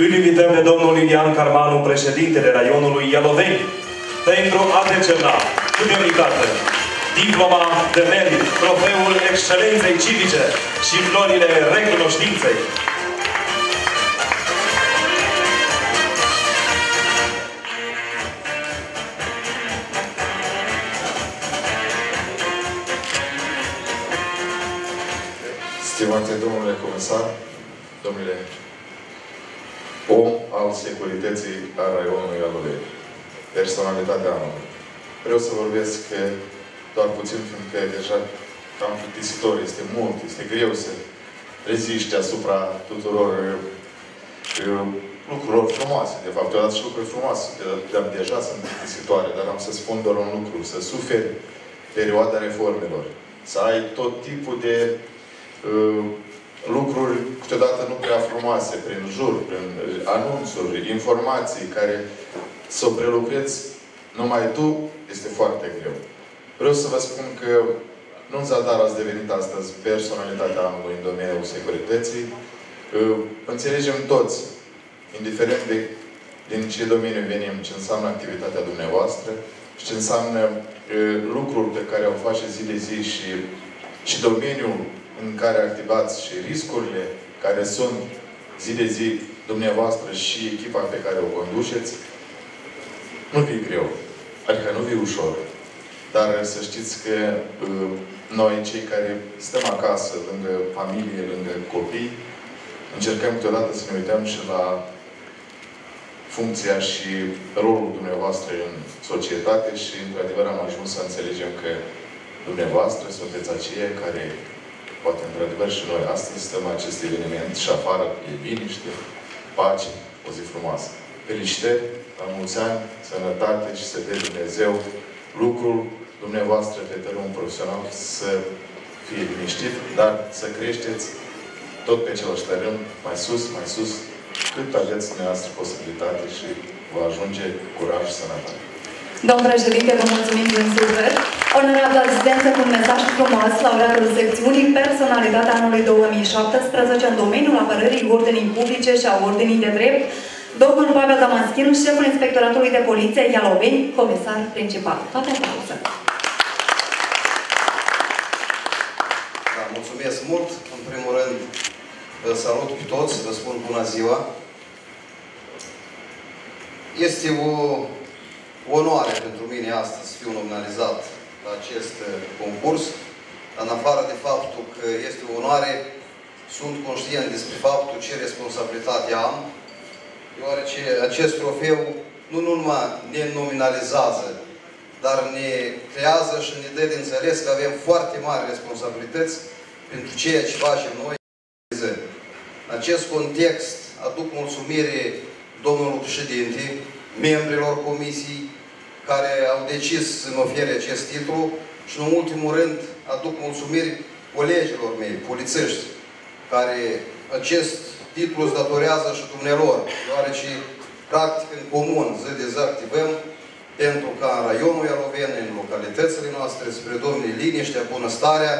Îl invităm pe domnul Lilian Carmanu, președintele raionului Ialoveni, pentru a decerna cu demnitate diploma de merit, trofeul excelenței civice și florile recunoștinței. Stimate domnule comisar, domnule om al securității al raionului Ialoveni, personalitatea anului. Vreau să vorbesc doar puțin, fiindcă deja cam plictisitor, este mult, este greu să reziști asupra tuturor uh, lucrurilor frumoase. De fapt, odată și lucruri frumoase, de, de, deja sunt plictisitoare, dar am să spun doar un lucru, să suferi perioada reformelor, să ai tot tipul de uh, lucruri câteodată nu prea frumoase, prin jur, prin anunțuri, informații care să o prelucreți numai tu, este foarte greu. Vreau să vă spun că nu în zadar ați devenit astăzi personalitatea anului în domeniul securității. Înțelegem toți, indiferent de din ce domeniu venim, ce înseamnă activitatea dumneavoastră și ce înseamnă lucruri pe care o face zi de zi și, și domeniul în care activați și riscurile care sunt zi de zi dumneavoastră și echipa pe care o conduceți, nu fi greu. Adică nu fi ușor. Dar să știți că uh, noi, cei care stăm acasă, lângă familie, lângă copii, încercăm câteodată să ne uităm și la funcția și rolul dumneavoastră în societate și, într-adevăr, am ajuns să înțelegem că dumneavoastră sunteți aceia care, poate, într-adevăr, și noi astăzi stăm acest eveniment și afară e liniște, pace, o zi frumoasă. Felicitări, la mulți ani, sănătate și să dea Dumnezeu lucrul dumneavoastră pe terenul profesional să fie liniștit, dar să creșteți tot pe același teren, mai sus, mai sus, cât aveți dumneavoastră posibilitate și vă ajunge curaj și sănătate. Domnul președinte, vă mulțumim din suflet. Onorabil asistență cu un mesaj frumos, laureatul secțiunii Personalitatea anului 2017 în domeniul apărării ordinii publice și a ordinii de drept, domnul Pavel Damaschin, șeful Inspectoratului de Poliție Ialoveni, comisar principal. Toate aplauze. mulțumesc mult. În primul rând, vă salut pe toți, vă spun bună ziua. Este o onoare pentru mine astăzi să fiu nominalizat la acest uh, concurs. În afară de faptul că este o onoare, sunt conștient despre faptul ce responsabilitate am, deoarece acest trofeu nu numai ne nominalizează, dar ne creează și ne dă de înțeles că avem foarte mari responsabilități pentru ceea ce facem noi. În acest context, aduc mulțumire domnului președinte, membrilor comisii care au decis să-mi ofere acest titlu și, în ultimul rând, aduc mulțumiri colegilor mei, polițiști, care acest titlu îți datorează și dumnealor, deoarece, practic, în comun, zi de zi activăm pentru ca în raionul Ialoveni, în localitățile noastre, spre Domnului liniștea, bunăstarea,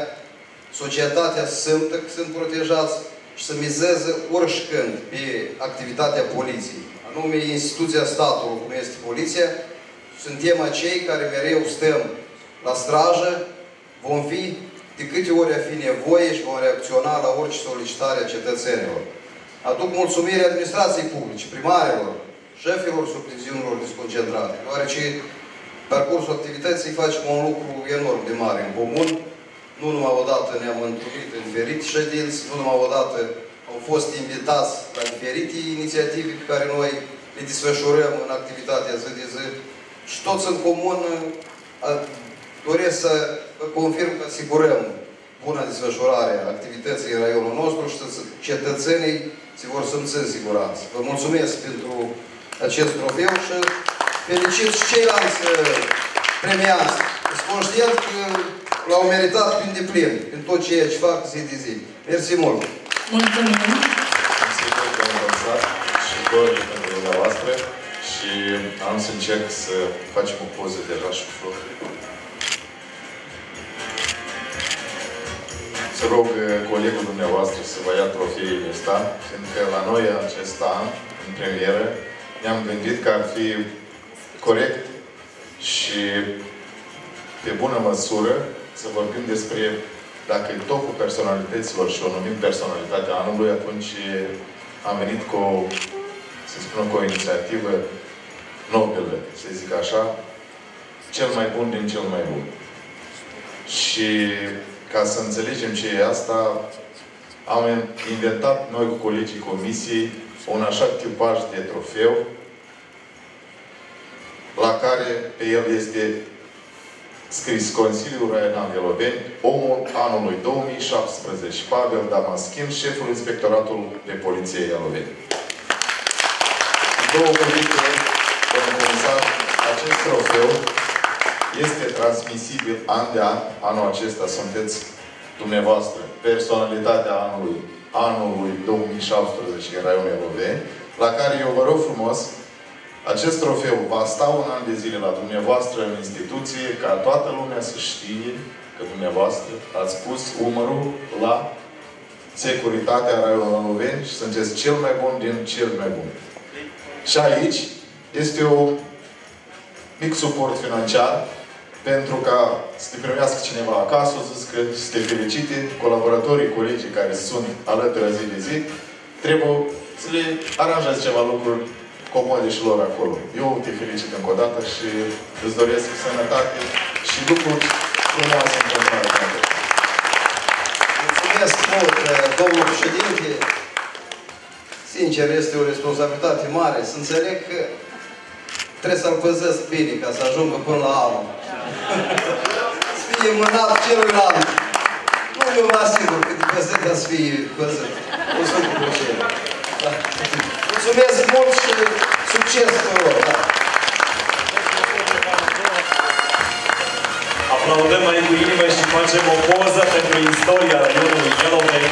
societatea să simtă că sunt protejați și să mizeze oricând pe activitatea poliției. Anume, instituția statului, cum este poliția, suntem acei care mereu stăm la strajă, vom fi de câte ori a fi nevoie și vom reacționa la orice solicitare a cetățenilor. Aduc mulțumire administrației publice, primarilor, șefilor subdiviziunilor desconcentrate, deoarece parcursul activității facem un lucru enorm de mare în comun. Nu numai odată ne-am întâlnit în diferite ședinți, nu numai odată au fost invitați la diferite inițiative pe care noi le desfășurăm în activitatea zi de zi și toți în comun doresc să confirm că asigurăm bună desfășurare a activității în raionul nostru și să cetățenii se vor simți sigurați. Vă mulțumesc pentru acest trofeu și felicit și ceilalți uh, premiați. Sunt conștient că l-au meritat prin deplin, prin tot ceea ce fac zi de zi. Mersi mult! Mulțumim! și doi pentru dumneavoastră și am să încerc să facem o poză de așa și flori. Să rog uh, colegul dumneavoastră să vă ia trofeile ăsta, fiindcă la noi acest an, în premieră, ne-am gândit că ar fi corect și pe bună măsură să vorbim despre dacă e topul personalităților și o numim personalitatea anului, atunci am venit cu o, să spunem, cu o inițiativă nobilă, să zic așa, cel mai bun din cel mai bun. Și ca să înțelegem ce e asta, am inventat noi cu colegii comisiei un așa tipaj de trofeu la care pe el este scris Consiliul Raional de Loveni, omul anului 2017, Pavel Damaschin, șeful Inspectoratul de Poliție Ialoveni. Două cuvinte, domnul comisar, acest trofeu este transmisibil an de an. Anul acesta sunteți dumneavoastră, personalitatea anului, anului 2017 în raionul Ialoveni, la care eu vă rog frumos acest trofeu va sta un an de zile la dumneavoastră în instituție, ca toată lumea să știe că dumneavoastră ați pus umărul la securitatea raionului Loveni și sunteți cel mai bun din cel mai bun. Și aici este o mic suport financiar pentru ca să te primească cineva acasă, să că să te felicite, colaboratorii, colegii care sunt alături la zi de zi, trebuie să le aranjați ceva lucruri comode și lor acolo. Eu te felicit încă o dată și îți doresc sănătate și lucruri frumoase în continuare. Mulțumesc mult, domnul președinte. Sincer, este o responsabilitate mare. Să înțeleg că trebuie să-l păzesc bine ca să ajungă până la anul. să fie mânat celuilalt. Nu eu mă asigur că de păzit să fie păzit. 100%. Da. Mulțumesc mult și succes tuturor! Da. Aplaudăm mai cu inimă și facem o poză pentru istoria raionului Ialoveni.